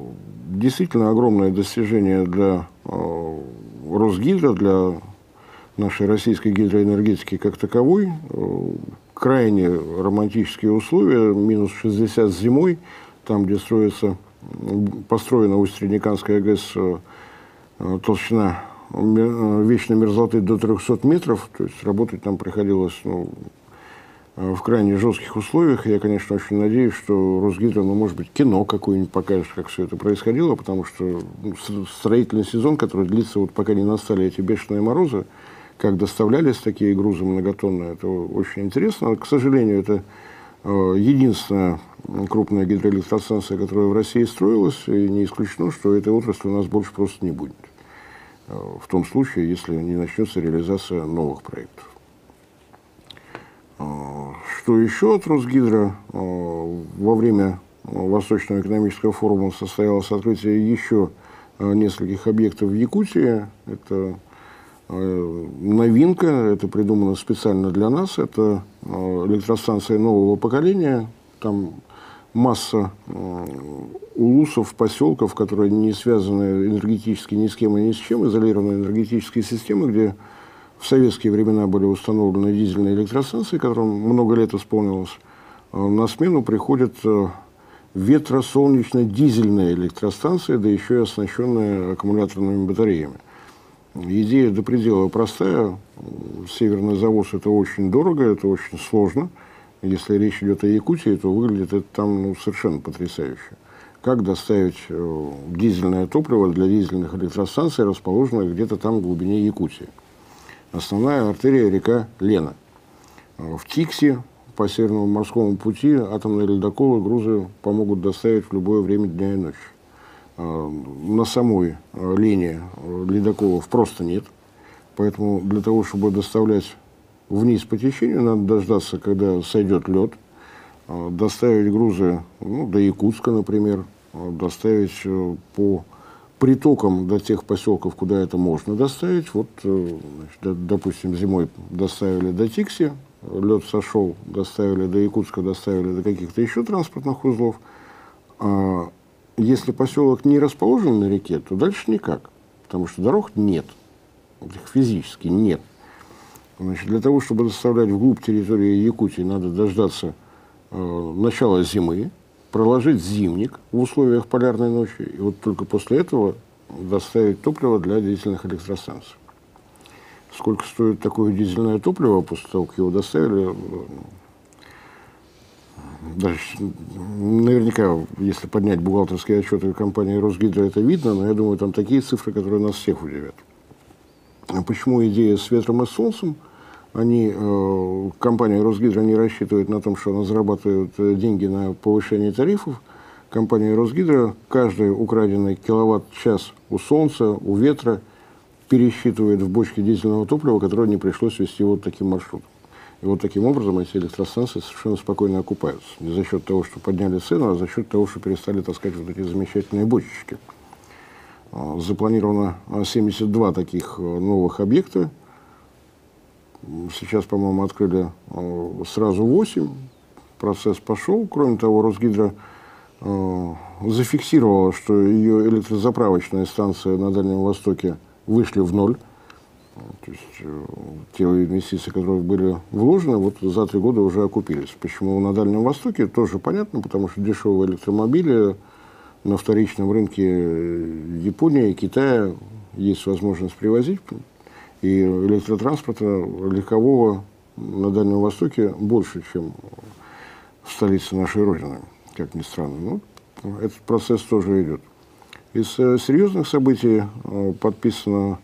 действительно огромное достижение для а, Росгидро, для нашей российской гидроэнергетики как таковой. Крайне романтические условия, минус 60 зимой, там, где строится, построена Усть-Среднеканская ГЭС, толщина Э, вечной мерзлоты до 300 метров, то есть работать там приходилось ну, э, в крайне жестких условиях. Я, конечно, очень надеюсь, что Росгидро, ну, может быть, кино какое-нибудь покажет, как все это происходило, потому что ну, строительный сезон, который длится, вот пока не настали эти бешеные морозы, как доставлялись такие грузы многотонные, это очень интересно. К сожалению, это э, единственная крупная гидроэлектростанция, которая в России строилась, и не исключено, что этой отрасли у нас больше просто не будет. В том случае, если не начнется реализация новых проектов. Э, что еще от Росгидро? Э, во время Восточного экономического форума состоялось открытие еще нескольких объектов в Якутии. Это новинка, это придумано специально для нас. Это электростанция нового поколения. Там масса улусов, поселков, которые не связаны энергетически ни с кем и ни с чем, изолированные энергетические системы, где в советские времена были установлены дизельные электростанции, которым много лет исполнилось, а на смену приходят э, ветро-солнечно-дизельные электростанции, да еще и оснащенные аккумуляторными батареями. Идея до предела простая. Северный завоз – это очень дорого, это очень сложно. Если речь идет о Якутии, то выглядит это там ну, совершенно потрясающе как доставить э, дизельное топливо для дизельных электростанций, расположенных где-то там в глубине Якутии. Основная артерия река Лена. Э, в Тиксе по Северному морскому пути атомные ледоколы грузы помогут доставить в любое время дня и ночи. Э, на самой линии ледоколов просто нет. Поэтому для того, чтобы доставлять вниз по течению, надо дождаться, когда сойдет лед, доставить грузы ну, до Якутска, например, доставить э, по притокам до тех поселков, куда это можно доставить. Вот, э, значит, допустим, зимой доставили до Тикси, лед сошел, доставили до Якутска, доставили до каких-то еще транспортных узлов. А если поселок не расположен на реке, то дальше никак, потому что дорог нет, их физически нет. Значит, для того, чтобы доставлять вглубь территории Якутии, надо дождаться э, начала зимы, проложить зимник в условиях полярной ночи, и вот только после этого доставить топливо для дизельных электростанций. Сколько стоит такое дизельное топливо после того, как его доставили, даже наверняка, если поднять бухгалтерские отчеты компании Росгидро, это видно, но я думаю, там такие цифры, которые нас всех удивят. Почему идея с ветром и солнцем – они, э, компания Росгидро не рассчитывает на том, что она зарабатывает э, деньги на повышение тарифов. Компания Росгидро каждый украденный киловатт-час у солнца, у ветра пересчитывает в бочке дизельного топлива, которое не пришлось вести вот таким маршрутом. И вот таким образом эти электростанции совершенно спокойно окупаются. Не за счет того, что подняли цену, а за счет того, что перестали таскать вот эти замечательные бочечки. Э, запланировано 72 таких новых объекта Сейчас, по-моему, открыли э, сразу 8. Процесс пошел. Кроме того, Росгидро зафиксировала, что ее электрозаправочные станции на Дальнем Востоке вышли в ноль. То есть э, те инвестиции, которые были вложены, вот за три года уже окупились. Почему на Дальнем Востоке, тоже понятно, потому что дешевые электромобили на вторичном рынке Японии и Китая есть возможность привозить. И электротранспорта легкового на Дальнем Востоке больше, чем в столице нашей Родины, как ни странно. Ну, этот процесс тоже идет. Из э, серьезных событий э, подписано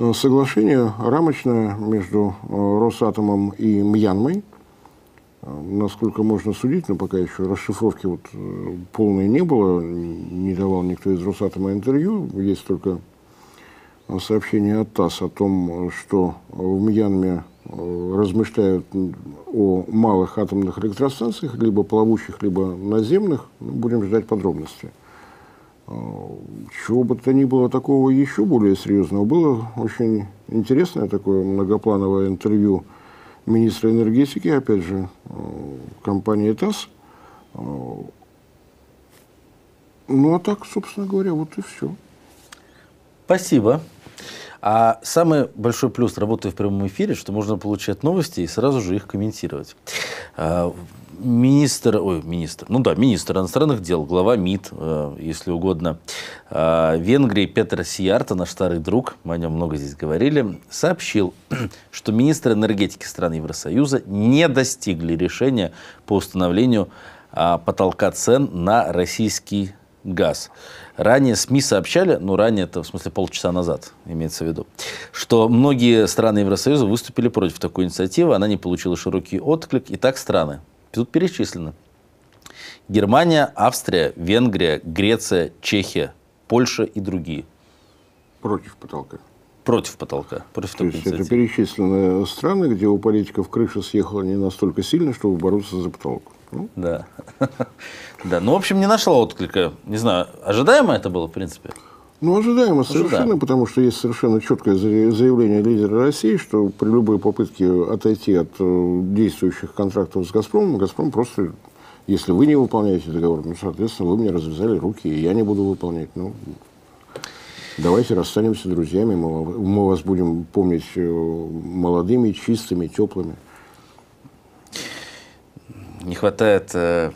Э, соглашение рамочное между э, Росатомом и Мьянмой. Э, насколько можно судить, но пока еще расшифровки вот полной не было, не давал никто из Росатома интервью, есть только сообщение от ТАСС о том, что в Мьянме размышляют о малых атомных электростанциях, либо плавучих, либо наземных. Будем ждать подробностей. Чего бы то ни было такого еще более серьезного, было очень интересное такое многоплановое интервью министра энергетики, опять же, э, компании ТАСС. Э, ну, а так, собственно говоря, вот и все. Спасибо. А самый большой плюс работы в прямом эфире, что можно получать новости и сразу же их комментировать. Министр, ой, министр, ну да, министр иностранных дел, глава МИД, э, если угодно, э, Венгрии Петр Сиярта, наш старый друг, мы о нем много здесь говорили, сообщил, что министры энергетики стран Евросоюза не достигли решения по установлению э, потолка цен на российский газ. Ранее СМИ сообщали, ну ранее это в смысле полчаса назад, имеется в виду, что многие страны Евросоюза выступили против такой инициативы, она не получила широкий отклик. И так страны Тут перечислено. Германия, Австрия, Венгрия, Греция, Чехия, Польша и другие. Против потолка. Против потолка. Против То есть это перечисленные страны, где у политиков крыша съехала не настолько сильно, чтобы бороться за потолок. Ну? Да. да. Ну, в общем, не нашла отклика. Не знаю, ожидаемо это было, в принципе? Ну, ожидаемо совершенно, потому что есть совершенно четкое заявление лидера России, что при любой попытке отойти от э, действующих контрактов с «Газпромом», «Газпром» просто, если вы не выполняете договор, ну, соответственно, вы мне развязали руки, и я не буду выполнять. Ну, давайте расстанемся друзьями, мы, мы вас будем помнить э, молодыми, чистыми, теплыми. Не хватает э,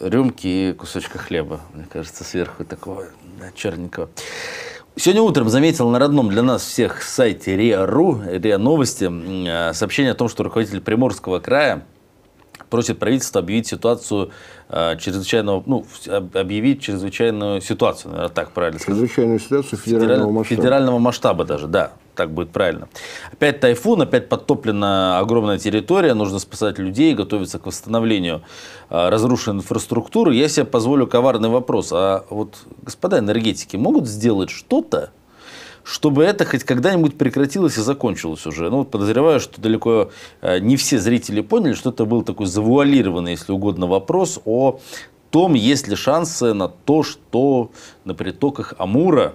рюмки и кусочка хлеба, мне кажется, сверху такого да, черненького. Сегодня утром заметил на родном для нас всех сайте РИА.ру, РИА Новости, э, сообщение о том, что руководитель Приморского края просит правительство объявить ситуацию э, чрезвычайного, ну, объявить чрезвычайную ситуацию, наверное, так правильно сказать. Чрезвычайную ситуацию федерального Федераль, масштаба. Федерального масштаба даже, да, так будет правильно. Опять тайфун, опять подтоплена огромная территория, нужно спасать людей, готовиться к восстановлению э, разрушенной инфраструктуры. Я себе позволю коварный вопрос. А вот господа энергетики могут сделать что-то, чтобы это хоть когда-нибудь прекратилось и закончилось уже. Ну, подозреваю, что далеко э, не все зрители поняли, что это был такой завуалированный, если угодно, вопрос о том, есть ли шансы на то, что на притоках Амура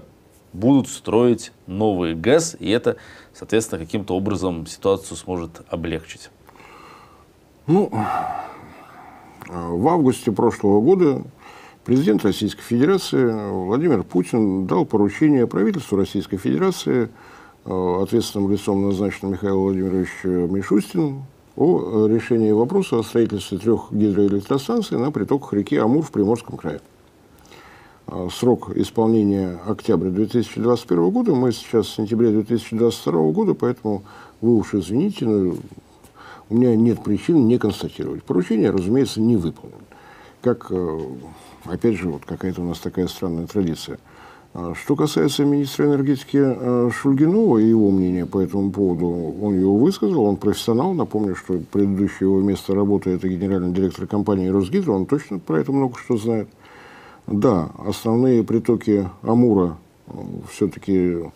будут строить новый ГЭС, и это, соответственно, каким-то образом ситуацию сможет облегчить. Ну, в августе прошлого года Президент Российской Федерации Владимир Путин дал поручение правительству Российской Федерации, э, ответственным лицом назначен Михаил Владимирович Мишустин, о решении вопроса о строительстве трех гидроэлектростанций на притоках реки Амур в Приморском крае. Э, срок исполнения октября 2021 года, мы сейчас в сентябре 2022 года, поэтому вы уж извините, но у меня нет причин не констатировать. Поручение, разумеется, не выполнено. Как э, Опять же, вот какая-то у нас такая странная традиция. А, что касается министра энергетики а, Шульгинова и его мнения по этому поводу, он его высказал, он профессионал. Напомню, что предыдущее его место работы – это генеральный директор компании «Росгидро», он точно про это много что знает. Да, основные притоки Амура а, все-таки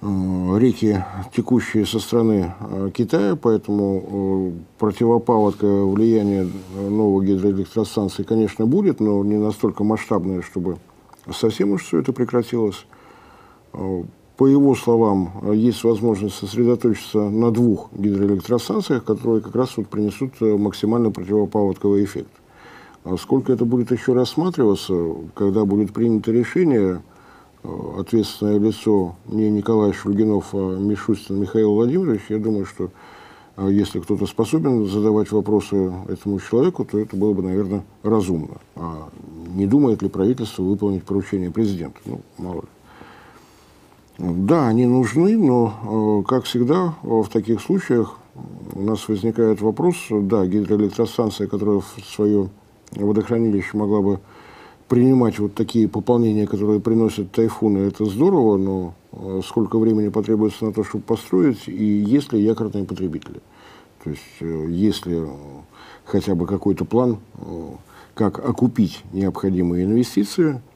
реки, текущие со стороны Китая, поэтому противопаводковое влияние новых гидроэлектростанций, конечно, будет, но не настолько масштабное, чтобы совсем уж все это прекратилось. По его словам, есть возможность сосредоточиться на двух гидроэлектростанциях, которые как раз вот принесут максимально противопаводковый эффект. А сколько это будет еще рассматриваться, когда будет принято решение, э, ответственное лицо не Николай Шульгинов, а Мишустин Михаил Владимирович, я думаю, что э, если кто-то способен задавать вопросы этому человеку, то это было бы, наверное, разумно. А не думает ли правительство выполнить поручение президента? Ну, мало ли. Да, они нужны, но, э, как всегда, в таких случаях у нас возникает вопрос, да, гидроэлектростанция, которая в свое водохранилище могла бы принимать вот такие пополнения, которые приносят тайфуны, это здорово, но э, сколько времени потребуется на то, чтобы построить, и есть ли якорные потребители. То есть, э, есть ли хотя бы какой-то план, как окупить необходимые инвестиции –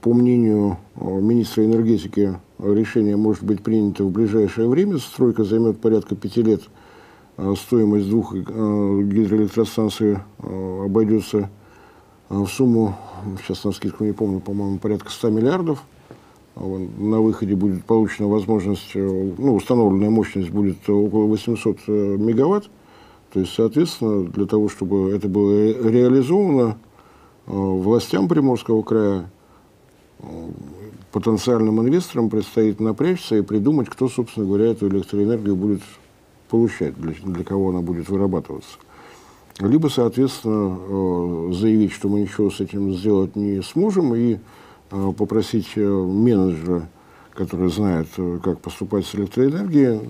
по мнению э, министра энергетики, решение может быть принято в ближайшее время. Стройка займет порядка пяти лет. А стоимость двух э, гидроэлектростанций э, обойдется в сумму, сейчас на скидку не помню, по-моему, порядка 100 миллиардов. На выходе будет получена возможность, ну, установленная мощность будет около 800 мегаватт. То есть, соответственно, для того, чтобы это было реализовано, властям Приморского края потенциальным инвесторам предстоит напрячься и придумать, кто, собственно говоря, эту электроэнергию будет получать, для, для кого она будет вырабатываться. Либо, соответственно, э, заявить, что мы ничего с этим сделать не сможем, и э, попросить э, менеджера, который знает, как поступать с электроэнергией,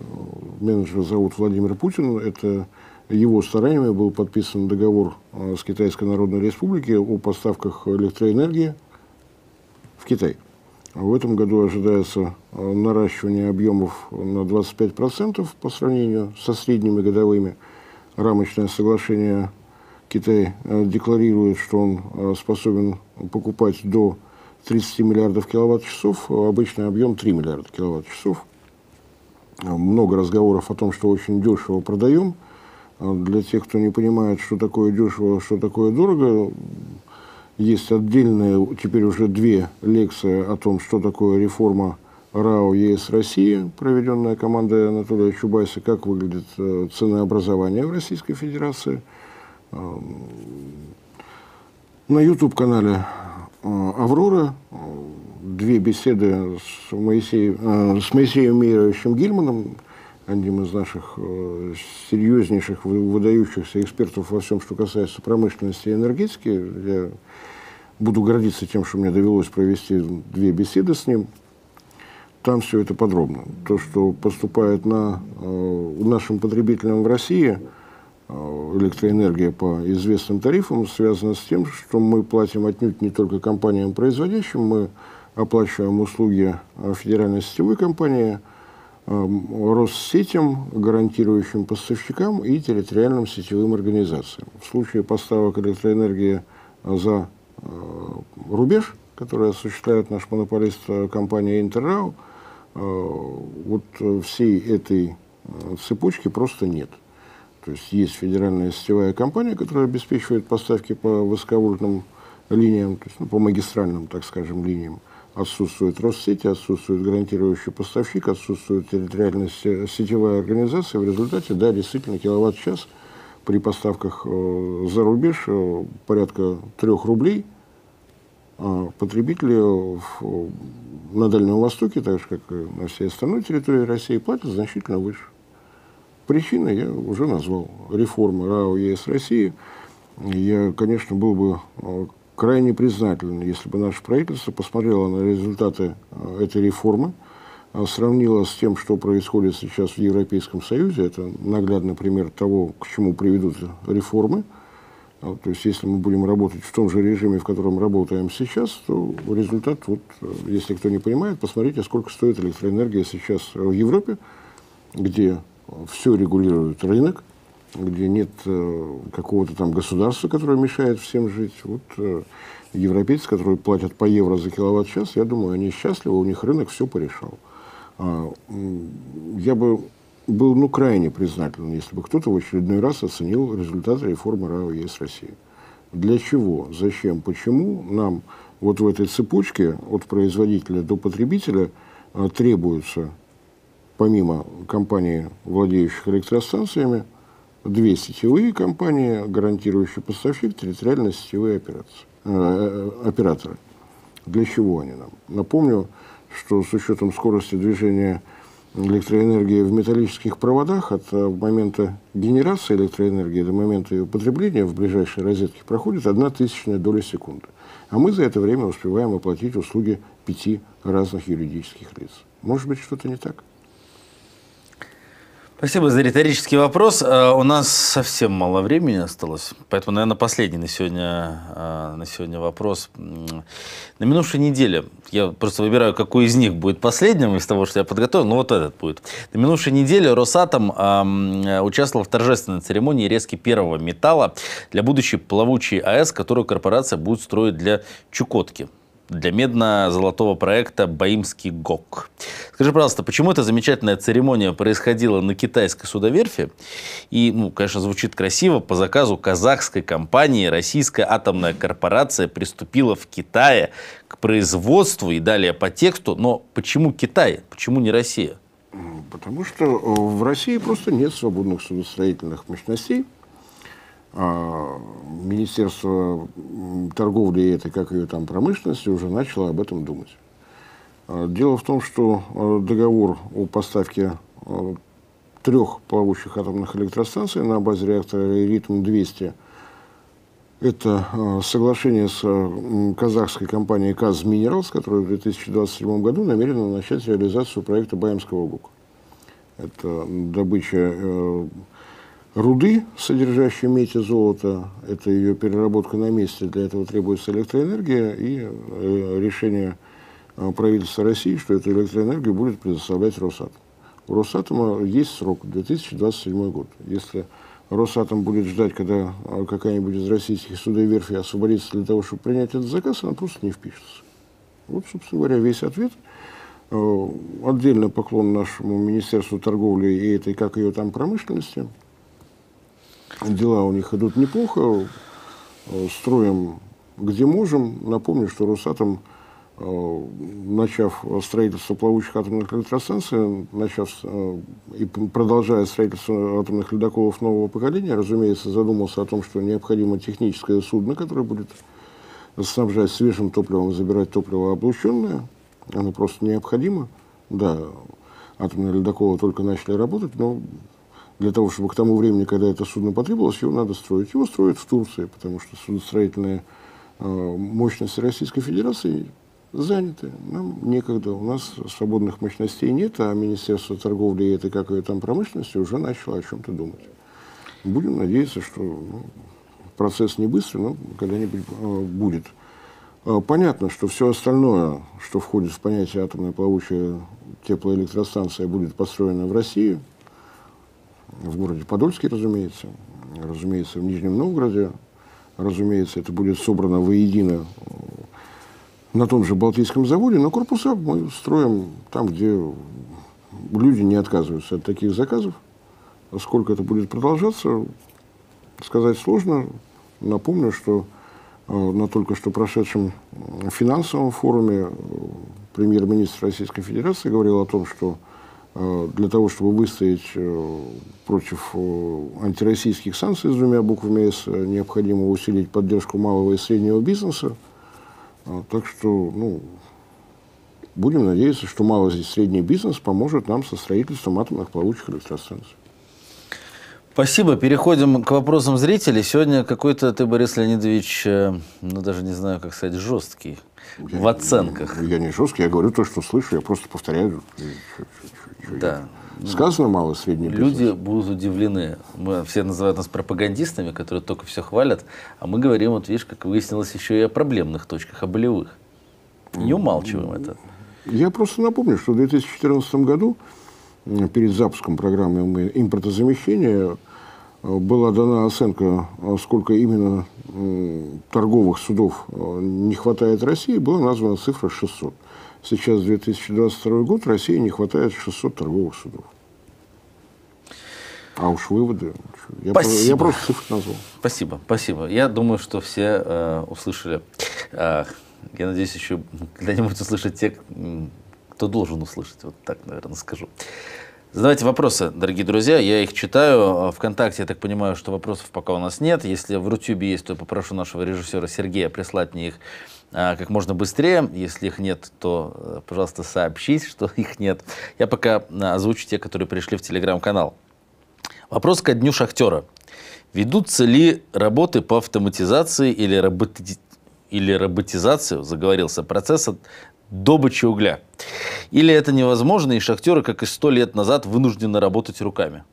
менеджера зовут Владимир Путин, это его стараниями был подписан договор с Китайской Народной Республикой о поставках электроэнергии в Китай. В этом году ожидается э, наращивание объемов на 25% по сравнению со средними годовыми. Рамочное соглашение Китай э, декларирует, что он э, способен покупать до 30 миллиардов киловатт-часов, а обычный объем 3 миллиарда киловатт-часов. Много разговоров о том, что очень дешево продаем. Для тех, кто не понимает, что такое дешево, что такое дорого, есть отдельные, теперь уже две лекции о том, что такое реформа РАО ЕС России, проведенная командой Анатолия Чубайса, как выглядит э, ценообразование в Российской Федерации. Эм, на YouTube-канале э, «Аврора» э, две беседы с Моисеем, с Моисеем Мировичем Гильманом, одним из наших серьезнейших, выдающихся экспертов во всем, что касается промышленности и энергетики. Я буду гордиться тем, что мне довелось провести две беседы с ним. Там все это подробно. То, что поступает на, э, нашим потребителям в России, э, электроэнергия по известным тарифам, связано с тем, что мы платим отнюдь не только компаниям-производящим, мы оплачиваем услуги э, федеральной сетевой компании, э, Россетям, гарантирующим поставщикам и территориальным сетевым организациям. В случае поставок электроэнергии за рубеж, который осуществляет наш монополист э, компания Интеррау, э, вот всей этой цепочки просто нет. То есть есть федеральная сетевая компания, которая обеспечивает поставки по высоковольтным линиям, то есть, ну, по магистральным, так скажем, линиям. Отсутствует Россети, отсутствует гарантирующий поставщик, отсутствует территориальная сетевая организация. В результате, да, действительно, киловатт-час при поставках за рубеж порядка трех рублей – а потребители на Дальнем Востоке, так же, как и на всей остальной территории России, платят значительно выше. Причины я уже назвал. Реформа РАО ЕС России. Я, конечно, был бы а, крайне признателен, если бы наше правительство посмотрело на результаты этой реформы, сравнило с тем, что происходит сейчас в Европейском Союзе. Это наглядный пример того, к чему приведут реформы – а то есть, если мы будем работать в том же режиме, в котором работаем сейчас, то результат, вот, если кто не понимает, посмотрите, сколько стоит электроэнергия сейчас в Европе, где все регулирует рынок, где нет э, какого-то там государства, которое мешает всем жить. Вот э, европейцы, которые платят по евро за киловатт-час, я думаю, они счастливы, у них рынок все порешал. А, я бы был ну, крайне признателен, если бы кто-то в очередной раз оценил результаты реформы РАО ЕС России. Для чего, зачем, почему нам вот в этой цепочке от производителя до потребителя а, требуется, помимо компаний, владеющих электростанциями, две сетевые компании, гарантирующие поставщик, территориальные сетевые операции, э, операторы. Для чего они нам? Напомню, что с учетом скорости движения электроэнергии в металлических проводах от э, момента генерации электроэнергии до момента ее потребления в ближайшей розетке проходит одна тысячная доля секунды. А мы за это время успеваем оплатить услуги пяти разных юридических лиц. Может быть, что-то не так? Спасибо за риторический вопрос. Э, у нас совсем мало времени осталось, поэтому, наверное, последний на сегодня, э, на сегодня вопрос. На минувшей неделе, я просто выбираю, какой из них будет последним из того, что я подготовил, но вот этот будет. На минувшей неделе Росатом участвовал в торжественной церемонии резки первого металла для будущей плавучей АЭС, которую корпорация будет строить для Чукотки для медно-золотого проекта «Баимский ГОК». Скажи, пожалуйста, почему эта замечательная церемония происходила на китайской судоверфи? И, ну, конечно, звучит красиво. По заказу казахской компании российская атомная корпорация приступила в Китае к производству и далее по тексту. Но почему Китай? Почему не Россия? Потому что в России просто нет свободных судостроительных мощностей. А, Министерство торговли и это, как ее там промышленности, уже начало об этом думать. А, дело в том, что а, договор о поставке трех плавучих атомных электростанций на базе реактора «Ритм-200» Это соглашение с казахской компанией «КАЗ Минералс», которая в 2027 году намерена начать реализацию проекта Баемского ГУК. Это добыча э, руды, содержащие медь и золото, это ее переработка на месте, для этого требуется электроэнергия и э, решение э, правительства России, что эту электроэнергию будет предоставлять Росатом. У Росатома есть срок, 2027 год. Если Росатом будет ждать, когда э, какая-нибудь из российских верфи освободится для того, чтобы принять этот заказ, она просто не впишется. Вот, собственно говоря, весь ответ. Отдельно поклон нашему Министерству торговли и этой, как ее там, промышленности – Дела у них идут неплохо. Э, строим где можем. Напомню, что Росатом, э, начав строительство плавучих атомных электростанций, начав э, и продолжая строительство атомных ледоколов нового поколения, разумеется, задумался о том, что необходимо техническое судно, которое будет снабжать свежим топливом забирать топливо облученное. Оно просто необходимо. Да, атомные ледоколы только начали работать, но для того, чтобы к тому времени, когда это судно потребовалось, его надо строить. Его строят в Турции, потому что судостроительные э, мощности Российской Федерации заняты. Нам некогда. У нас свободных мощностей нет, а Министерство торговли и это как и там промышленности уже начало о чем-то думать. Будем надеяться, что ну, процесс не быстрый, но когда-нибудь э, будет. Э, понятно, что все остальное, что входит в понятие атомная плавучая теплоэлектростанция, будет построено в России – в городе Подольске, разумеется, разумеется, в Нижнем Новгороде, разумеется, это будет собрано воедино э, на том же Балтийском заводе, но корпуса мы строим там, где люди не отказываются от таких заказов. Сколько это будет продолжаться, сказать сложно. Напомню, что э, на только что прошедшем финансовом форуме э, премьер-министр Российской Федерации говорил о том, что Э, для того, чтобы выстоять э, против э, антироссийских санкций с двумя буквами «С», необходимо усилить поддержку малого и среднего бизнеса. Так что, ну, будем надеяться, что малый и средний бизнес поможет нам со строительством атомных плавучих электростанций. Спасибо. Переходим к вопросам зрителей. Сегодня какой-то ты, Борис Леонидович, ну даже не знаю, как сказать, жесткий я, в оценках. Я не жесткий, я говорю то, что слышу, я просто повторяю. Да. Сказано мало средний бизнес. Люди будут удивлены. Мы, все называют нас пропагандистами, которые только все хвалят, а мы говорим, вот видишь, как выяснилось, еще и о проблемных точках, о болевых. Не умалчиваем это. Я просто напомню, что в 2014 году, перед запуском программы импортозамещения, э, была дана оценка, э, сколько именно торговых судов э, не хватает России, была названа цифра 600. Сейчас 2022 год, России не хватает 600 торговых судов. А уж выводы. Я, спасибо. я просто цифры назвал. Спасибо, спасибо. Я думаю, что все э, услышали. Э, я надеюсь, еще когда-нибудь услышат те, кто должен услышать. Вот так, наверное, скажу. Задавайте вопросы, дорогие друзья. Я их читаю. Вконтакте, я так понимаю, что вопросов пока у нас нет. Если в Рутюбе есть, то попрошу нашего режиссера Сергея прислать мне их а, как можно быстрее. Если их нет, то, э, пожалуйста, сообщите, что их нет. Я пока а, озвучу те, которые пришли в телеграм-канал. Вопрос ко дню шахтера. Ведутся ли работы по автоматизации или, роботи... или роботизации, заговорился, процесса добычи угля? Или это невозможно, и шахтеры, как и сто лет назад, вынуждены работать руками?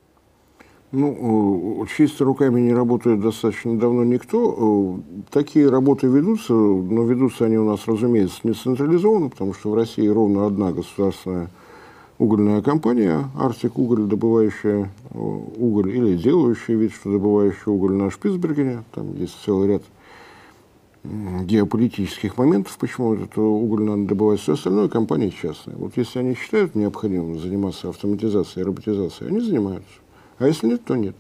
Ну, э, чисто руками не работает достаточно давно никто. Э, такие работы ведутся, но ведутся они у нас, разумеется, не централизованно, потому что в России ровно одна государственная угольная компания, Арктик Уголь, добывающая э, уголь или делающая вид, что добывающая уголь на Шпицбергене. Там есть целый ряд геополитических моментов, почему этот уголь надо добывать, все остальное компании частные. Вот если они считают необходимым заниматься автоматизацией роботизацией, они занимаются. А если нет, то нет.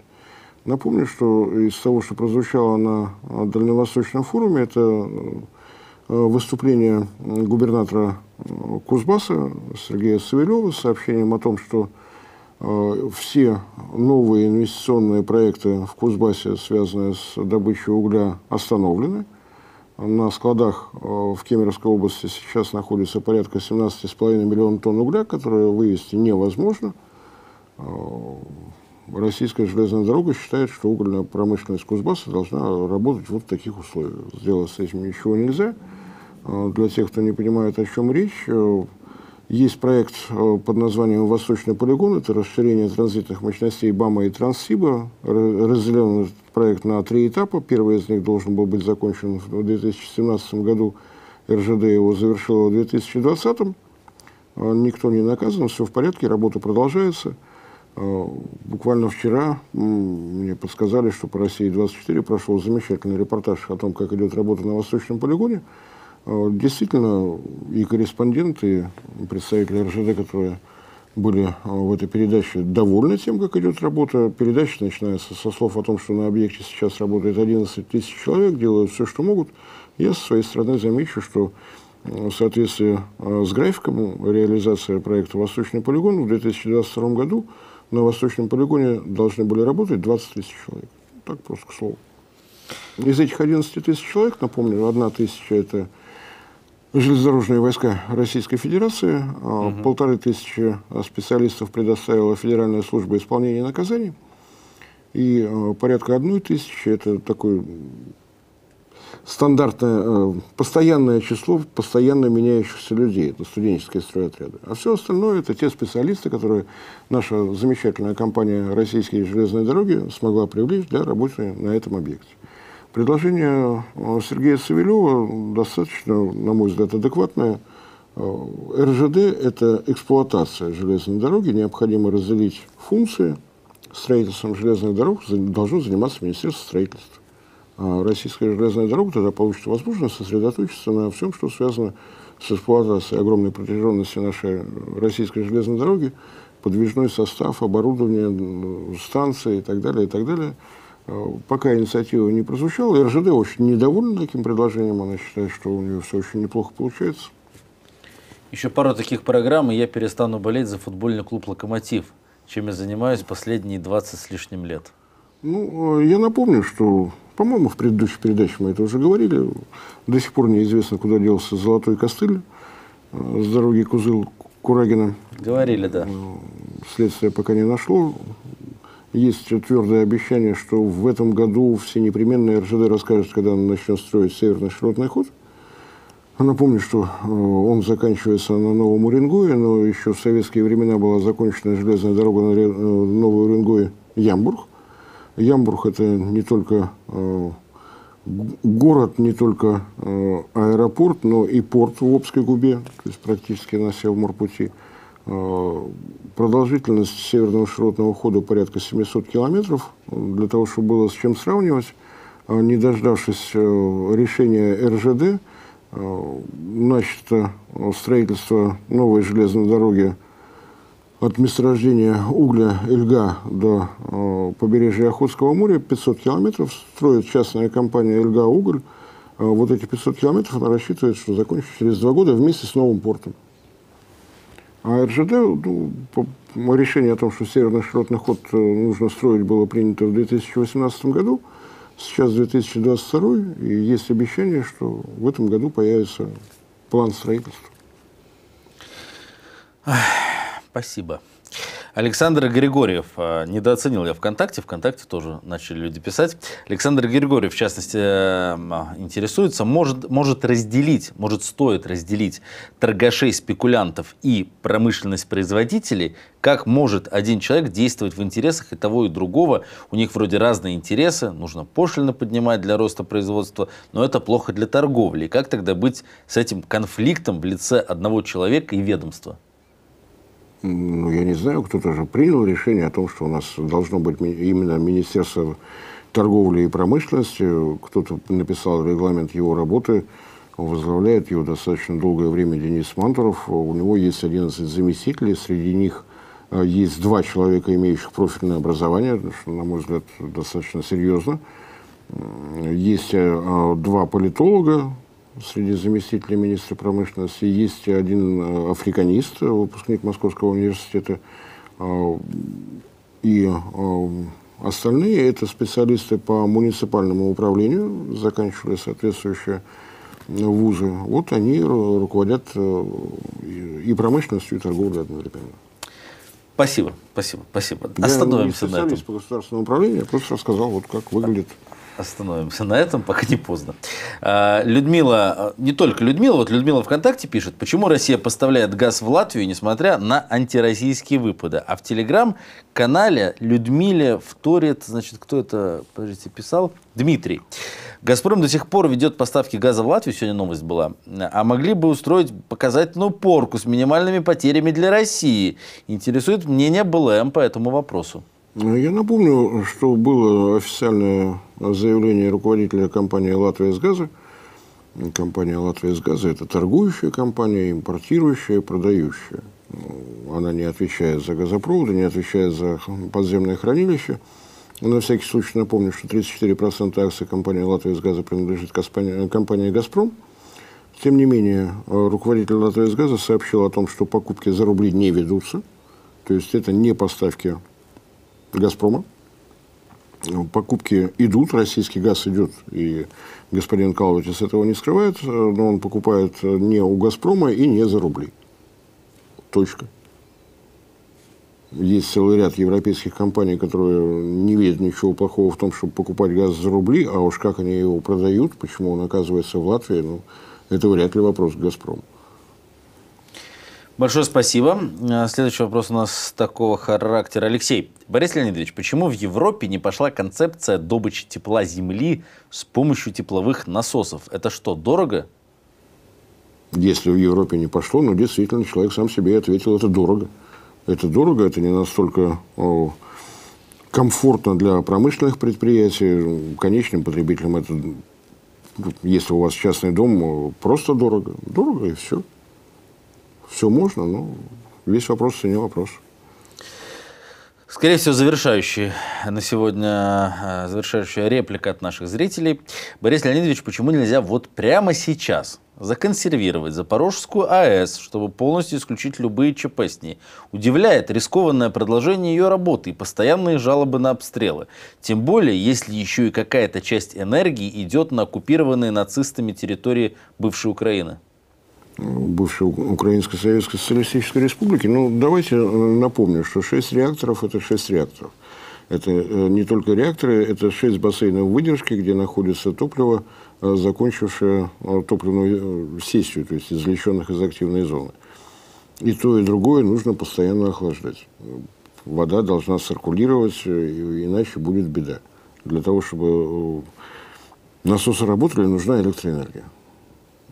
Напомню, что из того, что прозвучало на Дальневосточном форуме, это э, выступление губернатора э, Кузбасса Сергея Савелева с сообщением о том, что э, все новые инвестиционные проекты в Кузбассе, связанные с добычей угля, остановлены. На складах в Кемеровской области сейчас находится порядка 17,5 миллионов тонн угля, которые вывести невозможно. Российская железная дорога считает, что угольная промышленность Кузбасса должна работать вот в таких условиях. Сделать с этим ничего нельзя. А, для тех, кто не понимает, о чем речь, э, есть проект э, под названием «Восточный полигон». Это расширение транзитных мощностей БАМа и Транссиба. Разделен проект на три этапа. Первый из них должен был быть закончен в 2017 году. РЖД его завершила в 2020. А, никто не наказан, все в порядке, работа продолжается. Э, буквально вчера мне подсказали, что по России 24 прошел замечательный репортаж о том, как идет работа на Восточном полигоне. Э, действительно, и корреспонденты, и представители РЖД, которые были э, в этой передаче довольны тем, как идет работа. Передача начинается со слов о том, что на объекте сейчас работает 11 тысяч человек, делают все, что могут. Я со своей стороны замечу, что в соответствии с графиком реализации проекта «Восточный полигон» в 2022 году на Восточном полигоне должны были работать 20 тысяч человек. Так просто к слову. Из этих 11 тысяч человек, напомню, одна тысяча – это железнодорожные войска Российской Федерации, угу. полторы тысячи специалистов предоставила Федеральная служба исполнения наказаний, и а, порядка одной тысячи – это такой стандартное, э, постоянное число постоянно меняющихся людей. Это студенческие стройотряды. А все остальное – это те специалисты, которые наша замечательная компания «Российские железные дороги» смогла привлечь для работы на этом объекте. Предложение э, Сергея Савелева достаточно, на мой взгляд, адекватное. Э, РЖД – это эксплуатация железной дороги, необходимо разделить функции. Строительством железных дорог должно заниматься Министерство строительства. А российская железная дорога тогда получит возможность сосредоточиться на всем, что связано с эксплуатацией огромной протяженности нашей российской железной дороги, подвижной состав, оборудование, станции и так далее, и так далее. А, пока инициатива не прозвучала, РЖД очень недовольна таким предложением, она считает, что у нее все очень неплохо получается. Еще пару таких программ, и я перестану болеть за футбольный клуб «Локомотив», чем я занимаюсь последние 20 с лишним лет. Ну, я напомню, что по-моему, в предыдущей передаче мы это уже говорили. До сих пор неизвестно, куда делся золотой костыль э, с дороги Кузыл-Курагина. Говорили, да. Э, следствие пока не нашло. Есть твердое обещание, что в этом году все непременные РЖД расскажет, когда он начнет строить северный широтный ход. Напомню, что э, он заканчивается на Новом Уренгое, но еще в советские времена была закончена железная дорога на Новый Уренгой Ямбург. Ямбург – это не только э, город, не только э, аэропорт, но и порт в Обской губе, то есть практически на Севморпути. Э, продолжительность северного широтного хода порядка 700 километров. Для того, чтобы было с чем сравнивать, не дождавшись решения РЖД, начато строительство новой железной дороги от месторождения угля Эльга до э, побережья Охотского моря 500 километров. Строит частная компания Эльга Уголь. Э, вот эти 500 километров она рассчитывает, что закончит через два года вместе с новым портом. А РЖД, ну, решение о том, что северный широтный ход э, нужно строить, было принято в 2018 году. Сейчас 2022, и есть обещание, что в этом году появится план строительства. Спасибо. Александр Григорьев. А, недооценил я ВКонтакте. ВКонтакте тоже начали люди писать. Александр Григорьев, в частности, э, интересуется, может, может разделить, может стоит разделить торгашей, спекулянтов и промышленность производителей, как может один человек действовать в интересах и того, и другого. У них вроде разные интересы, нужно пошлины поднимать для роста производства, но это плохо для торговли. И как тогда быть с этим конфликтом в лице одного человека и ведомства? Ну, я не знаю, кто-то же принял решение о том, что у нас должно быть именно Министерство торговли и промышленности. Кто-то написал регламент его работы, возглавляет его достаточно долгое время Денис Мантуров. У него есть 11 заместителей, среди них э, есть два человека, имеющих профильное образование, что, на мой взгляд, достаточно серьезно. Есть э, два политолога, среди заместителей министра промышленности. Есть один э, африканист, выпускник Московского университета. А, и а, остальные – это специалисты по муниципальному управлению, заканчивали соответствующие вузы. Вот они руководят э, и промышленностью, и торговлей одновременно. Спасибо, спасибо, спасибо. Я Остановимся на этом. по государственному управлению, я просто рассказал, вот как выглядит остановимся на этом, пока не поздно. А, Людмила, а, не только Людмила, вот Людмила ВКонтакте пишет, почему Россия поставляет газ в Латвию, несмотря на антироссийские выпады. А в Телеграм-канале Людмиле вторит, значит, кто это, подождите, писал? Дмитрий. «Газпром до сих пор ведет поставки газа в Латвию», сегодня новость была, «а могли бы устроить показательную порку с минимальными потерями для России». Интересует мнение БЛМ по этому вопросу. Ну, я напомню, что было официальное заявление руководителя компании «Латвия с газа». Компания «Латвия с газа» – это торгующая компания, импортирующая, продающая. Ну, она не отвечает за газопроводы, не отвечает за подземное хранилище. На всякий случай напомню, что 34% акций компании «Латвия с газа» принадлежит компании «Газпром». Тем не менее, руководитель «Латвия с газа» сообщил о том, что покупки за рубли не ведутся. То есть это не поставки «Газпрома». Покупки идут, российский газ идет, и господин Калович с этого не скрывает, но он покупает не у «Газпрома» и не за рубли. Точка. Есть целый ряд европейских компаний, которые не видят ничего плохого в том, чтобы покупать газ за рубли, а уж как они его продают, почему он оказывается в Латвии, ну, это вряд ли вопрос к «Газпрому». Большое спасибо. А, следующий вопрос у нас такого характера. Алексей, Борис Леонидович, почему в Европе не пошла концепция добычи тепла Земли с помощью тепловых насосов? Это что, дорого? Если в Европе не пошло, ну, действительно, человек сам себе ответил, это дорого. Это дорого, это не настолько о, комфортно для промышленных предприятий. Конечным потребителям это, если у вас частный дом, просто дорого. Дорого и все все можно, но весь вопрос цене вопрос. Скорее всего, завершающий на сегодня, э, завершающая реплика от наших зрителей. Борис Леонидович, почему нельзя вот прямо сейчас законсервировать Запорожскую АЭС, чтобы полностью исключить любые ЧП с ней? Удивляет рискованное продолжение ее работы и постоянные жалобы на обстрелы. Тем более, если еще и какая-то часть энергии идет на оккупированные нацистами территории бывшей Украины бывшей Украинской Советской Социалистической Республики. Ну, давайте э, напомню, что 6 реакторов – это 6 реакторов. Это э, не только реакторы, это 6 бассейнов выдержки, где находится топливо, э, закончившее топливную сессию, то есть извлеченных из активной зоны. И то, и другое нужно постоянно охлаждать. Вода должна циркулировать, иначе будет беда. Для того, чтобы насосы работали, нужна электроэнергия.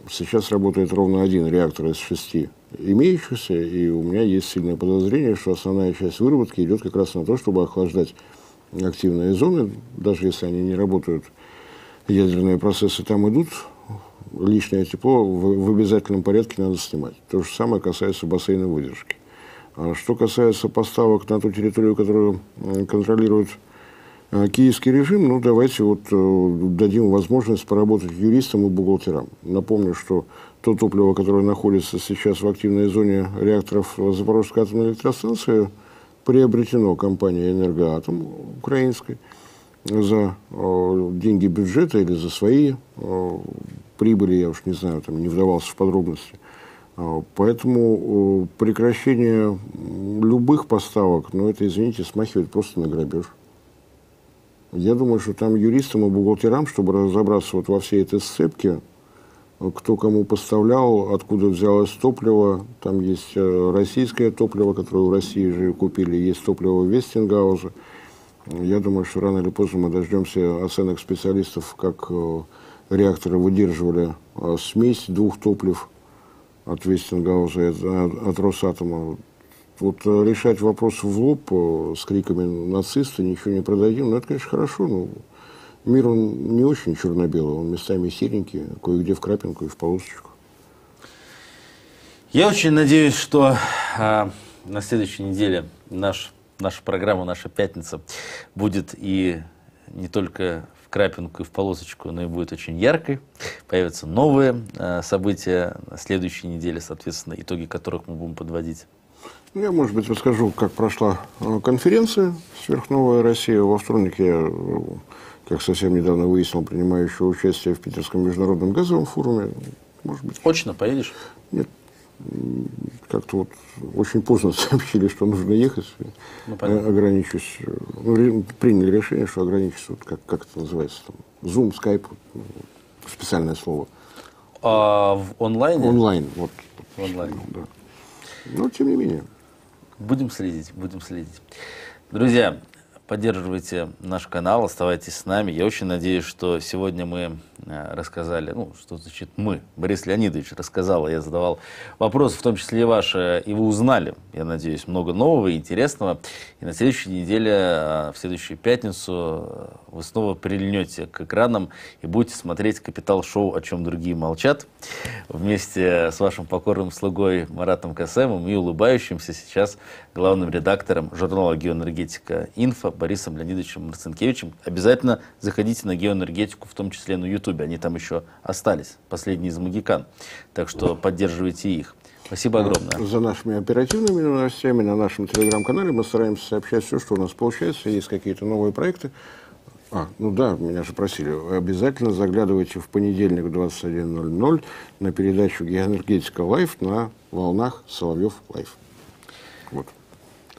Сейчас работает ровно один реактор из шести имеющихся, и у меня есть сильное подозрение, что основная часть выработки идет как раз на то, чтобы охлаждать активные зоны, даже если они не работают, ядерные процессы там идут, лишнее тепло в, в обязательном порядке надо снимать. То же самое касается бассейна выдержки. А что касается поставок на ту территорию, которую контролирует а киевский режим, ну давайте вот э, дадим возможность поработать юристам и бухгалтерам. Напомню, что то топливо, которое находится сейчас в активной зоне реакторов Запорожской атомной электростанции, приобретено компанией «Энергоатом» украинской за э, деньги бюджета или за свои э, прибыли, я уж не знаю, там не вдавался в подробности. Поэтому прекращение любых поставок, ну это, извините, смахивает просто на грабеж. Я думаю, что там юристам и бухгалтерам, чтобы разобраться вот во всей этой сцепке, кто кому поставлял, откуда взялось топливо. Там есть э, российское топливо, которое у России же купили, есть топливо Вестингауза. Я думаю, что рано или поздно мы дождемся оценок специалистов, как э, реакторы выдерживали э, смесь двух топлив от Вестингауза и от Росатома. Вот решать вопрос в лоб с криками нацисты, ничего не продадим, ну это, конечно, хорошо, но Мир, он не очень черно-белый, он местами серенький, кое-где в крапинку и в полосочку. Я очень надеюсь, что а, на следующей неделе наш, наша программа, наша пятница будет и не только в крапинку и в полосочку, но и будет очень яркой. Появятся новые а, события на следующей неделе, соответственно, итоги которых мы будем подводить. Ну, я, может быть, расскажу, как прошла а, конференция «Сверхновая Россия». Во вторник я как совсем недавно выяснил, принимающего участие в Питерском международном газовом форуме. Может быть. Очно поедешь? Нет. Как-то вот очень поздно сообщили, что нужно ехать. Ну, ограничусь. Ну, приняли решение, что ограничусь, вот как, как это называется, там, Zoom, Skype, специальное слово. А в онлайне? Онлайн, вот. Онлайн. Да. Но тем не менее. Будем следить, будем следить. Друзья, Поддерживайте наш канал, оставайтесь с нами. Я очень надеюсь, что сегодня мы рассказали, ну, что значит мы, Борис Леонидович рассказал, я задавал вопросы, в том числе и ваши, и вы узнали, я надеюсь, много нового и интересного. И на следующей неделе, э, в следующую пятницу, э, вы снова прильнете к экранам и будете смотреть «Капитал-шоу. О чем другие молчат» вместе с вашим покорным слугой Маратом Касемом и улыбающимся сейчас главным редактором журнала «Геоэнергетика Инфо» Борисом Леонидовичем Марцинкевичем. Обязательно заходите на геоэнергетику, в том числе на Ютубе. Они там еще остались, последние из магикан. Так что поддерживайте их. Спасибо огромное. За нашими оперативными новостями на нашем телеграм-канале мы стараемся сообщать все, что у нас получается. Есть какие-то новые проекты. А, ну да, меня же просили. Обязательно заглядывайте в понедельник в 21.00 на передачу «Геоэнергетика Live» на волнах Соловьев Live. Вот.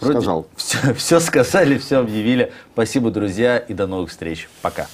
Вроде Сказал. Все, все сказали, все объявили. Спасибо, друзья, и до новых встреч. Пока.